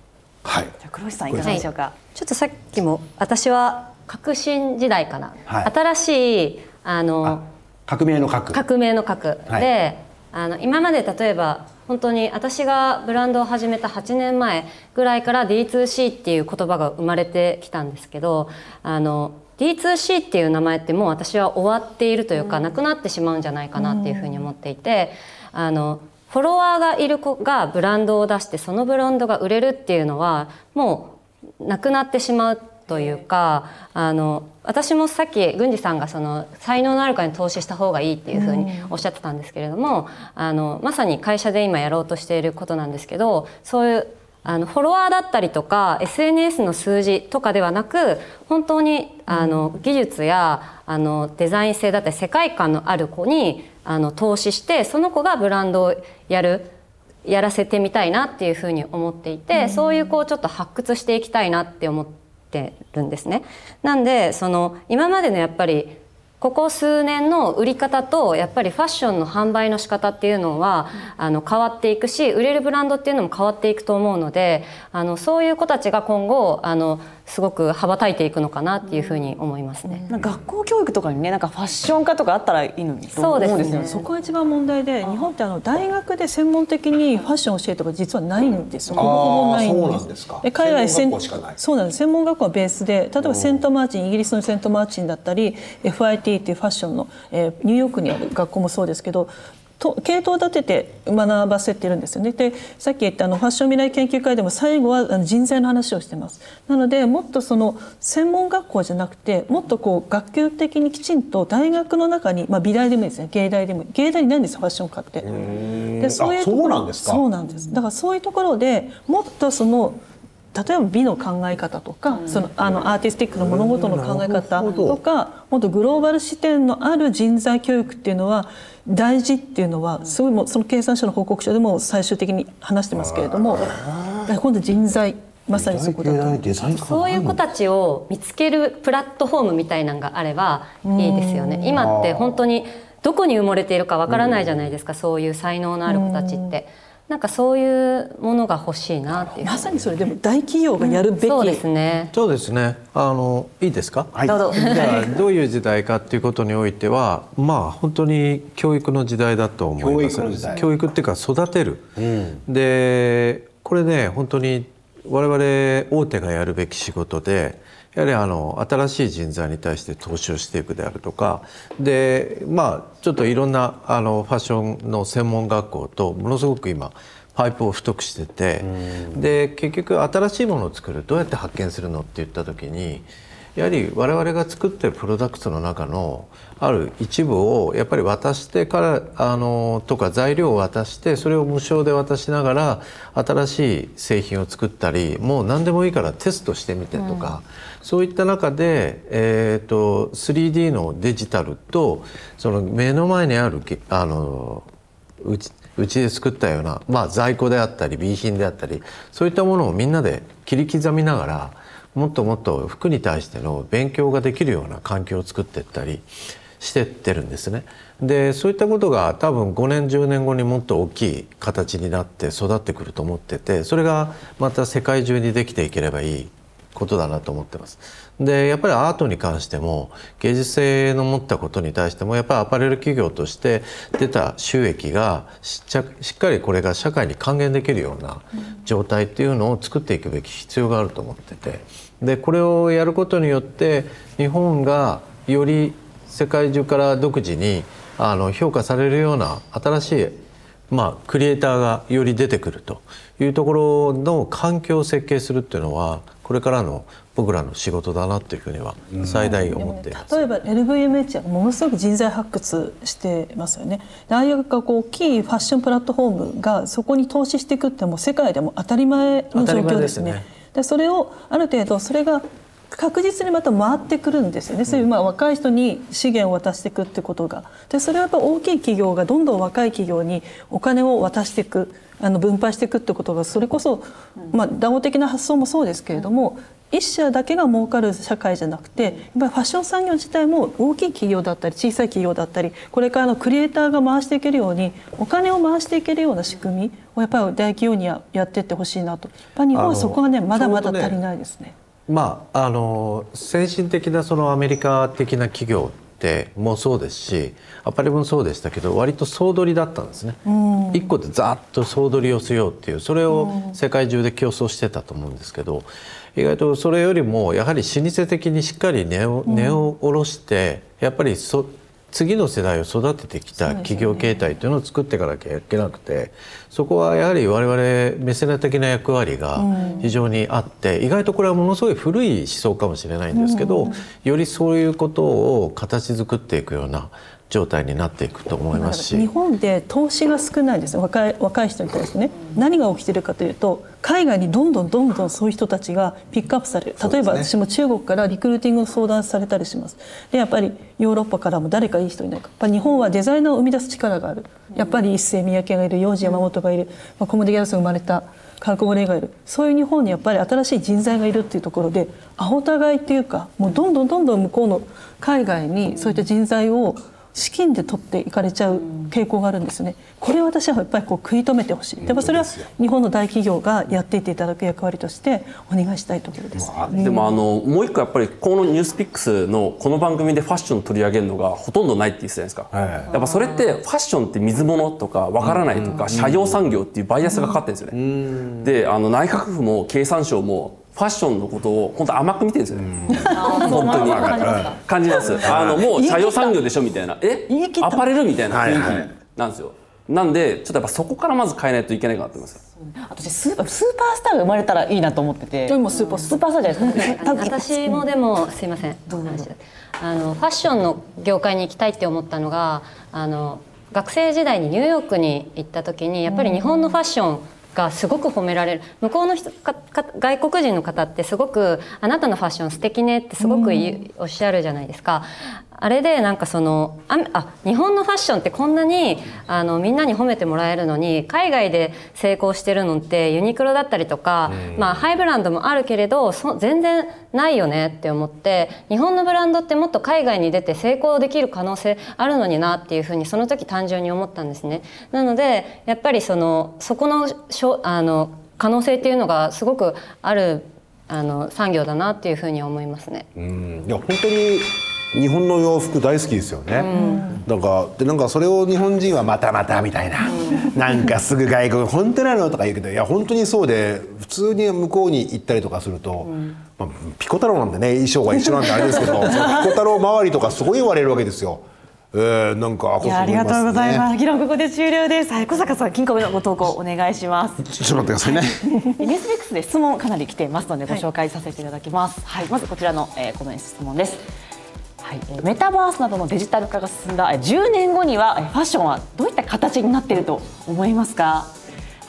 はい。じゃあ黒石さんいかがでしょうか、ちょっとさっきも私は革新時代かな、はい。新しいあの革命の革革命の革、はい。であの今まで例えば本当に私がブランドを始めた8年前ぐらいから D2C っていう言葉が生まれてきたんですけどあの D2C っていう名前ってもう私は終わっているというか、なくなってしまうんじゃないかなっていうふうに思っていて、あのフォロワーがいる子がブランドを出してそのブランドが売れるっていうのはもうなくなってしまうというかあの私もさっき郡司さんがその才能のあるかに投資した方がいいっていうふうにおっしゃってたんですけれども、あのまさに会社で今やろうとしていることなんですけどそういうあのフォロワーだったりとか SNS の数字とかではなく本当にあの技術やあのデザイン性だったり世界観のある子にあの投資してその子がブランドをやるやらせてみたいなっていうふうに思っていて、そういうこうちょっと発掘していきたいなって思っててるんですね。なんでその今までのやっぱりここ数年の売り方とやっぱりファッションの販売の仕方っていうのはあの変わっていくし売れるブランドっていうのも変わっていくと思うのであのそういう子たちが今後あのすごく羽ばたいていくのかなっていうふうに思いますね。学校教育とかにねなんかファッション科とかあったらいいのにと思そうですよそこが一番問題で日本ってあの大学で専門的にファッションを教えるとか実はないんですよ。ほぼほぼないんそうですなんですか。海外専門学校しかない。そうなんです。専門学校はベースで例えばセントマーチンイギリスのセントマーチンだったり FIT っていうファッションの、えーニューヨークにある学校もそうですけどと系統を立てて学ばせてるんですよね。でさっき言ったあのファッション未来研究会でも最後は人材の話をしてます。なのでもっとその専門学校じゃなくてもっとこう学級的にきちんと大学の中に、まあ、美大でもいいですね。芸大でもいい。芸大にないんですよファッション科って。であところそうなんですか。そうなんです。だからそういうところでもっとその例えば美の考え方とか、そのあのアーティスティックな物事の考え方とかもっとグローバル視点のある人材教育っていうのは大事っていうのはすごいもうその経産省の報告書でも最終的に話してますけれどもだから今度人材まさにそこだと。そういう子たちを見つけるプラットフォームみたいなのがあればいいですよね。今って本当にどこに埋もれているかわからないじゃないですか、そういう才能のある子たちって。なんかそういうものが欲しいなっていう。まさにそれでも大企業がやるべき、そうですね。そうですね。あのいいですか？はい。どうぞ。じゃあどういう時代かっていうことにおいてはまあ本当に教育の時代だと思います。教育の時代。教育っていうか育てる、でこれね本当に我々大手がやるべき仕事でやはりあの新しい人材に対して投資をしていくであるとかでまあちょっといろんなあのファッションの専門学校とものすごく今パイプを太くしててで結局新しいものを作るどうやって発見するのって言った時にやはり我々が作ってるプロダクトの中のある一部をやっぱり渡してからあのとか材料を渡してそれを無償で渡しながら新しい製品を作ったりもう何でもいいからテストしてみてとか、そういった中で、えー、と 3D のデジタルとその目の前にあるあのうちうちで作ったような、まあ、在庫であったり B 品であったりそういったものをみんなで切り刻みながらもっともっと服に対しての勉強ができるような環境を作っていったりしてってるんですね。でそういったことが多分5年10年後にもっと大きい形になって育ってくると思っててそれがまた世界中にできていければいいことだなと思ってます。でやっぱりアートに関しても芸術性の持ったことに対してもやっぱりアパレル企業として出た収益がしっちゃしっかりこれが社会に還元できるような状態っていうのを作っていくべき必要があると思ってて。でこれをやることによって日本がより世界中から独自にあの評価されるような新しいまあ、クリエイターがより出てくるというところの環境を設計するっていうのはこれからの僕らの仕事だなっていうふうには最大思っています。例えば LVMH はものすごく人材発掘してますよね。でああいうこう大きいファッションプラットフォームがそこに投資していくってもう世界でも当たり前の状況ですね。ですねでそれをある程度それが確実にまた回ってくるんですよね、そういうまあ若い人に資源を渡していくってことがでそれはやっぱ大きい企業がどんどん若い企業にお金を渡していくあの分配していくってことがそれこそ、まあ、ダオ的な発想もそうですけれども、一社だけが儲かる社会じゃなくてやっぱりファッション産業自体も大きい企業だったり小さい企業だったりこれからのクリエイターが回していけるようにお金を回していけるような仕組みをやっぱり大企業にはやっていってほしいなと。やっぱり日本はそこはねまだまだ足りないですね。まあ、あの先進的なそのアメリカ的な企業ってもそうですしアパレルもそうでしたけど割と総取りだったんですね、一個でざっと総取りをしようっていうそれを世界中で競争してたと思うんですけど意外とそれよりもやはり老舗的にしっかり根を,、根を下ろしてやっぱりそ次の世代を育ててきた企業形態というのを作っていかなきゃいけなくてそこはやはり我々メセナ的な役割が非常にあって意外とこれはものすごい古い思想かもしれないんですけどよりそういうことを形作っていくような状態になっていくと思いますし。日本で投資が少ないですね。若い若い人に対してね。何が起きてるかというと海外にどんどんどんどんそういう人たちがピックアップされる。例えば私も中国からリクルーティングの相談されたりします。でやっぱりヨーロッパからも誰かいい人いないか。やっぱ日本はデザイナーを生み出す力がある。やっぱり一世三宅がいる幼児山本がいる、まあ、コモディギャラスが生まれたカーク・モレーがいる。そういう日本にやっぱり新しい人材がいるっていうところでアホ互いっていうかもうどんどんどんどん向こうの海外にそういった人材を資金で取っていかれちゃう傾向があるんですね。これを私はやっぱりこう食い止めてほしい。でもそれは日本の大企業がやっていっていただく役割としてお願いしたいところです。でもあのもう一個やっぱりこの「ニュースピックスのこの番組でファッション取り上げるのがほとんどないって言ってたじゃないですか、やっぱそれってファッションって水物とかわからないとか車用産業っていうバイアスがかかってるんですよね。であの内閣府も経産省もファッションのことを本当甘く見てるんですよね。本当に。感じます。あのもう車用産業でしょみたいな、え？アパレルみたいな雰囲はい。はい気なんですよ。なんでちょっとやっぱそこからまず変えないといけないかなと思います。私スーパースーパースターが生まれたらいいなと思ってて。今スーパーススーパースターじゃないです。か私もでもすいません。あのファッションの業界に行きたいって思ったのがあの学生時代にニューヨークに行った時にやっぱり日本のファッションがすごく褒められる。向こうの人かか外国人の方ってすごく「あなたのファッション素敵ね」ってすごく言うおっしゃるじゃないですか。あれでなんかそのああ日本のファッションってこんなにあのみんなに褒めてもらえるのに海外で成功してるのってユニクロだったりとか、まあ、ハイブランドもあるけれどそ全然ないよねって思って日本のブランドってもっと海外に出て成功できる可能性あるのになっていうふうにその時単純に思ったんですね。なのでやっぱりそのそこのしょあの可能性っていうのがすごくあるあの産業だなっていうふうに思いますね。うんいや本当に日本の洋服大好きですよね、なんかでなんかそれを日本人はまたまたみたいな、なんかすぐ外国本当なのとか言うけどいや本当にそうで普通に向こうに行ったりとかすると、まあ、ピコ太郎なんでね衣装が一緒なんであれですけど ピコ太郎周りとかすごい言われるわけですよ。えー、なんかいやありがとうございますす議論ここで終了ですはい小坂さん金庫目のご投稿お願いしますね ちょっと待ってくださいね。ニュースミックスで質問かなり来ていますのでご紹介させていただきます。はい、まずこちらの、えー、この質問です。はい、メタバースなどのデジタル化が進んだ10年後にはファッションはどういった形になっていると思いますか？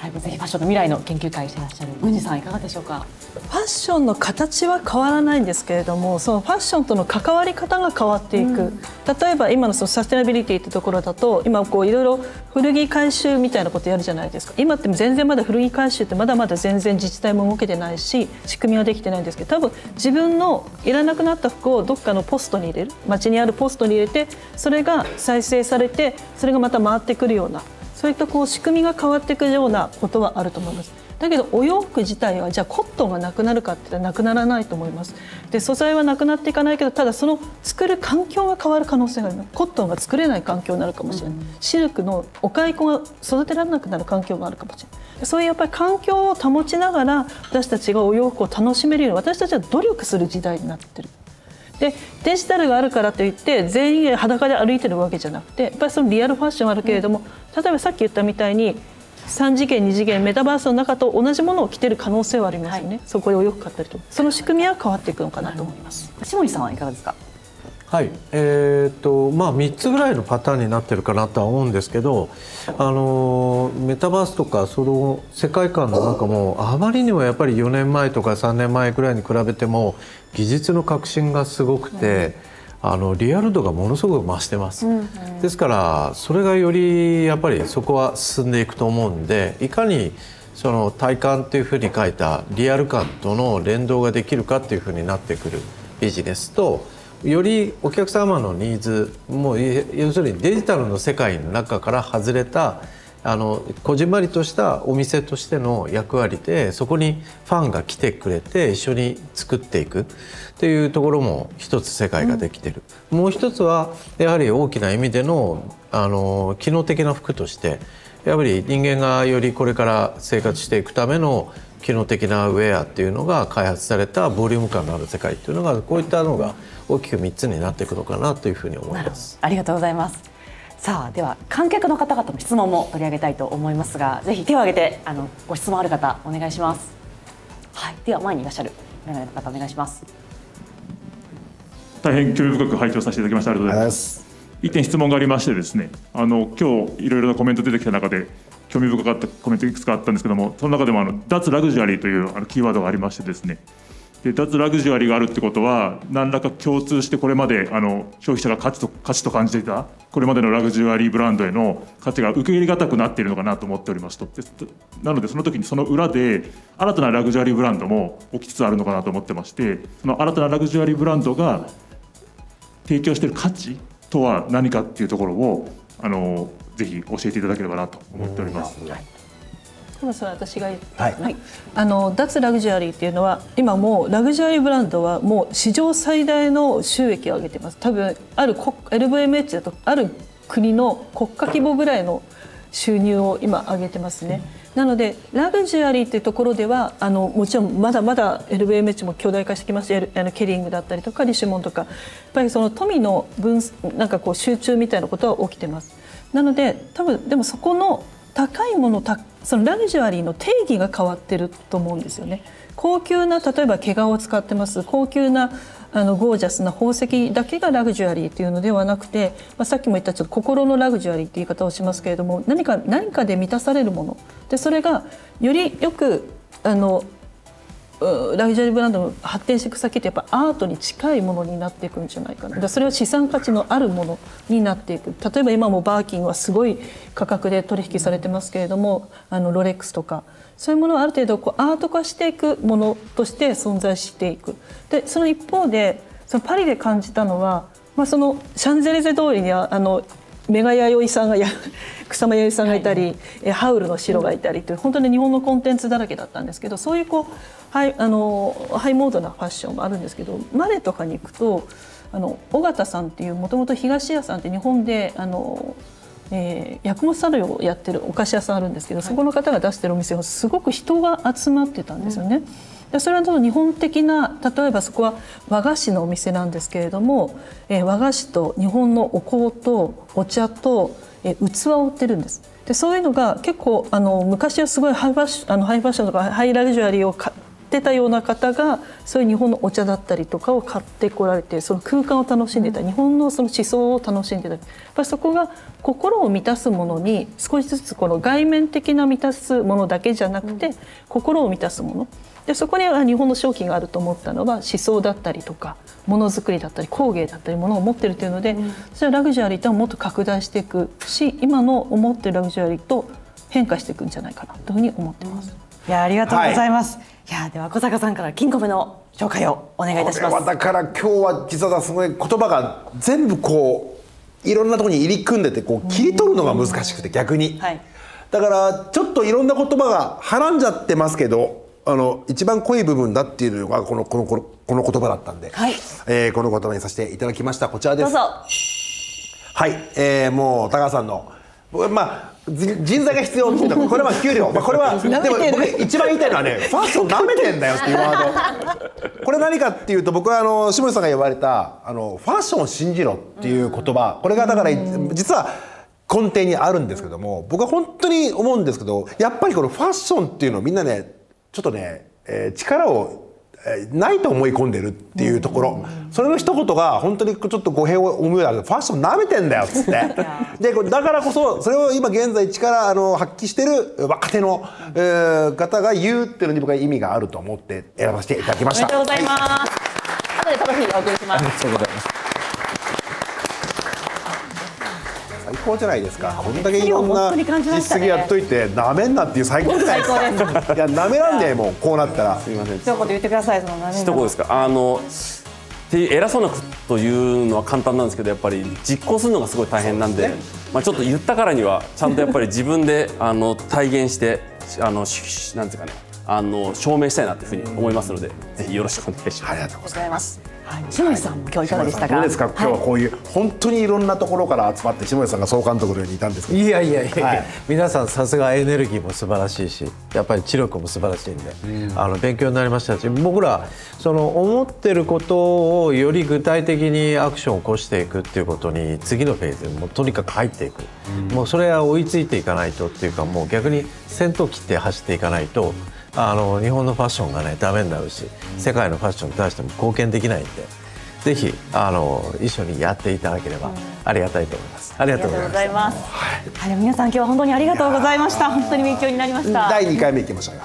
はい、ぜひファッションの未来の研究会していらっしゃる郡司さんいかがでしょうか？ファッションの形は変わらないんですけれどもそのファッションとの関わり方が変わっていく、例えば今のそのサステナビリティってところだと今こういろいろ古着回収みたいなことやるじゃないですか。今って全然まだ古着回収ってまだまだ全然自治体も動けてないし仕組みはできてないんですけど多分自分のいらなくなった服をどっかのポストに入れる街にあるポストに入れてそれが再生されてそれがまた回ってくるようなそういったこう仕組みが変わっていくようなことはあると思います。だけどお洋服自体はじゃあコットンがなくなるかって言ったらなくならないと思います。で素材はなくなっていかないけどただその作る環境が変わる可能性があります。コットンが作れない環境になるかもしれない。シルクのお蚕が育てられなくなる環境があるかもしれない。そういうやっぱり環境を保ちながら私たちがお洋服を楽しめるように私たちは努力する時代になってる。でデジタルがあるからといって全員裸で歩いてるわけじゃなくてやっぱりそのリアルファッションはあるけれども、例えばさっき言ったみたいに3次元2次元メタバースの中と同じものを着てる可能性はありますよね、そこでお洋服買ったりとか。その仕組みは変わっていくのかなと思います。下森さんはいかがですか？はい、えーとまあ、3つぐらいのパターンになってるかなとは思うんですけど、あのメタバースとかその世界観の中もあまりにもやっぱり4年前とか3年前ぐらいに比べても技術の革新がすごくて、あのリアル度がものすごく増してます、ですからそれがよりやっぱりそこは進んでいくと思うんでいかにその体感っていうふうに書いたリアル感との連動ができるかっていうふうになってくるビジネスとよりお客様のニーズもうい要するにデジタルの世界の中から外れたあのこじんまりとしたお店としての役割でそこにファンが来てくれて一緒に作っていく。っていうところも一つ世界ができてる、もう一つはやはり大きな意味でのあの機能的な服としてやっぱり人間がよりこれから生活していくための機能的なウェアっていうのが開発されたボリューム感のある世界っていうのがこういったのが大きく3つになっていくのかなというふうに思います。ありがとうございます。さあでは観客の方々の質問も取り上げたいと思いますが、ぜひ手を挙げてあのご質問ある方お願いします。はい、では前にいらっしゃるメガネの方お願いします。大変興味深く拝聴させていただきましたありがとうございますす一点質問がありましてですねあの今日いろいろなコメント出てきた中で興味深かったコメントいくつかあったんですけどもその中でもあの脱ラグジュアリーというあのキーワードがありましてですねで脱ラグジュアリーがあるってことは何らか共通してこれまであの消費者が価値と価値と感じていたこれまでのラグジュアリーブランドへの価値が受け入れがたくなっているのかなと思っておりますとなのでその時にその裏で新たなラグジュアリーブランドも起きつつあるのかなと思ってましてその新たなラグジュアリーブランドが提供している価値とは何かっていうところをあのぜひ教えていただければなと思っております。ずそれ私が言うはい。あの脱ラグジュアリーっていうのは今もうラグジュアリーブランドはもう史上最大の収益を上げてます。多分ある国 LVMH だとある国の国家規模ぐらいの収入を今上げてますね、なのでラグジュアリーっていうところではあのもちろんまだまだ LVMH も巨大化してきます。しあのケリングだったりとかリシュモンとか。やっぱりその富の分なんかこう集中みたいなことは起きてます。なので多分でもそこの高いものたそのラグジュアリーの定義が変わってると思うんですよね。高級な例えば毛皮を使ってます。高級なあのゴージャスな宝石だけがラグジュアリーというのではなくて、まあ、さっきも言ったちょっと心のラグジュアリーって言い方をしますけれども何か何かで満たされるもの。でそれがよりよくあのラグジュアリーブランドの発展していく先ってやっぱアートに近いものになっていくんじゃないかな。でそれは資産価値のあるものになっていく。例えば今もバーキンはすごい価格で取引されてますけれどもあのロレックスとかそういうものはある程度こうアート化していくものとして存在していく。でその一方でそのパリで感じたのは、まあ、そのシャンゼリゼ通りにはあのメガ弥生さんがや 草間彌生さんがいたり、えハウルの城がいたりという本当に日本のコンテンツだらけだったんですけどそういうこうハイあのハイモードなファッションもあるんですけどマネとかに行くとあの尾形さんっていうもともと東屋さんって日本であの、えー、薬物作業をやってるお菓子屋さんあるんですけど、そこの方が出してるお店はすごく人が集まってたんですよね。でそれは日本的な例えばそこは和菓子のお店なんですけれども、えー和菓子と日本のお香とお茶と、えー器を売ってるんです。でそういうのが結構あの昔はすごいハイファッションあのハイファッションとかハイラグジュアリーを買ってたような方がそういう日本のお茶だったりとかを買ってこられてその空間を楽しんでた、日本のその思想を楽しんでた。やっぱりそこが心を満たすものに少しずつこの外面的な満たすものだけじゃなくて、心を満たすもの。でそこには日本の商機があると思ったのは思想だったりとかものづくりだったり工芸だったりものを持ってるというので、それはラグジュアリーとはもっと拡大していくし今の思ってるラグジュアリーと変化していくんじゃないかなというふうに思ってます。いやありがとうございます。い、やでは小坂さんから金庫目の紹介をお願いいたします。だから今日は実はすごい言葉が全部こういろんなところに入り組んでてこう切り取るのが難しくて逆に、はい。だからちょっといろんな言葉がはらんじゃってますけどあの一番濃い部分だっていうのがこのこのこのこの言葉だったんで、はい。えーこの言葉にさせていただきました。こちらです。はい、えー、もう高橋さんのまあじ人材が必要っていうの。はこれは給料、まあ、これはでも僕一番言いたいのはねファッションなめてんだよっていう。ワードこれ何かっていうと僕はあの下地さんが言われたあのファッションを信じろっていう言葉。これがだから実は根底にあるんですけども僕は本当に思うんですけどやっぱりこのファッションっていうのをみんなねちょっとね、えー力をえーないと思い込んでるっていうところ、それの一言が本当にちょっと語弊を思うようなファッションなめてんだよっつって。でこれだからこそそれを今現在力あの発揮してる若手の、えー方が言うっていうのに僕は意味があると思って選ばせていただきました。おめでとうございます。後で楽しみにお送りします。最高じゃないですか。こんだけいろんな本当に感じましたね。実績やっといてなめんなっていう最高じゃないです。最高かいやなめらんねえもうこうなったら。すみません。一言言ってくださいその何一言ですか？あの偉そうなこと言うのは簡単なんですけどやっぱり実行するのがすごい大変なんでまあ、ちょっと言ったからにはちゃんとやっぱり自分であの体現してあのしなんていうかねあの証明したいなというふうに思いますので、ぜひよろしくお願いします。ありがとうございます。はい、下森さんも今日いかがでしたか？どうですか今日はこういう、本当にいろんなところから集まって下森さんが総監督のようにいたんですけど。いやいやいや、はい。皆さんさすがエネルギーも素晴らしいしやっぱり知力も素晴らしいんで、あの勉強になりました。し僕らその思ってることをより具体的にアクションを起こしていくっていうことに次のフェーズにもうとにかく入っていく、もうそれは追いついていかないとっていうかもう逆に先頭切って走っていかないとあの日本のファッションがねダメになるし世界のファッションに対しても貢献できないんで。ぜひあの一緒にやっていただければありがたいと思います。ありがとうございます。はい、皆さん今日は本当にありがとうございました。本当に勉強になりました。第2回目行きましょうよ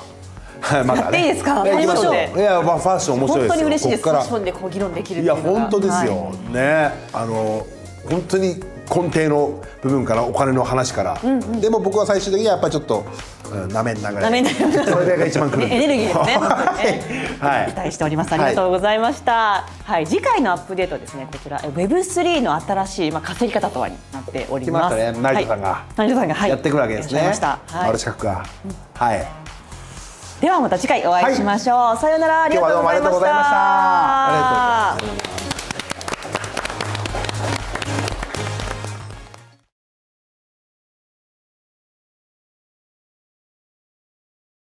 はいまやっていいですか？や行きましょういやまあファッション面白いですよ本当に嬉しいです。こっからファッションでこう議論できるいや本当ですよ、はいねあの本当に根底の部分からお金の話から、でも僕は最終的にはやっぱりちょっとうんな、めんながらなめんながらそれが一番くるエネルギーですね。本当にねはい。期待しております。ありがとうございました。はい、次回のアップデートはですね、こちら。え Web3 の新しいまあ稼ぎ方とはになっております。ね。成田さんが。はい。成田さんが、はい、やってくるわけですね。ました。はい。マルシカクが、はい。ではまた次回お会いしましょう。さようなら。どうもありがとうございました。ありがとうございました。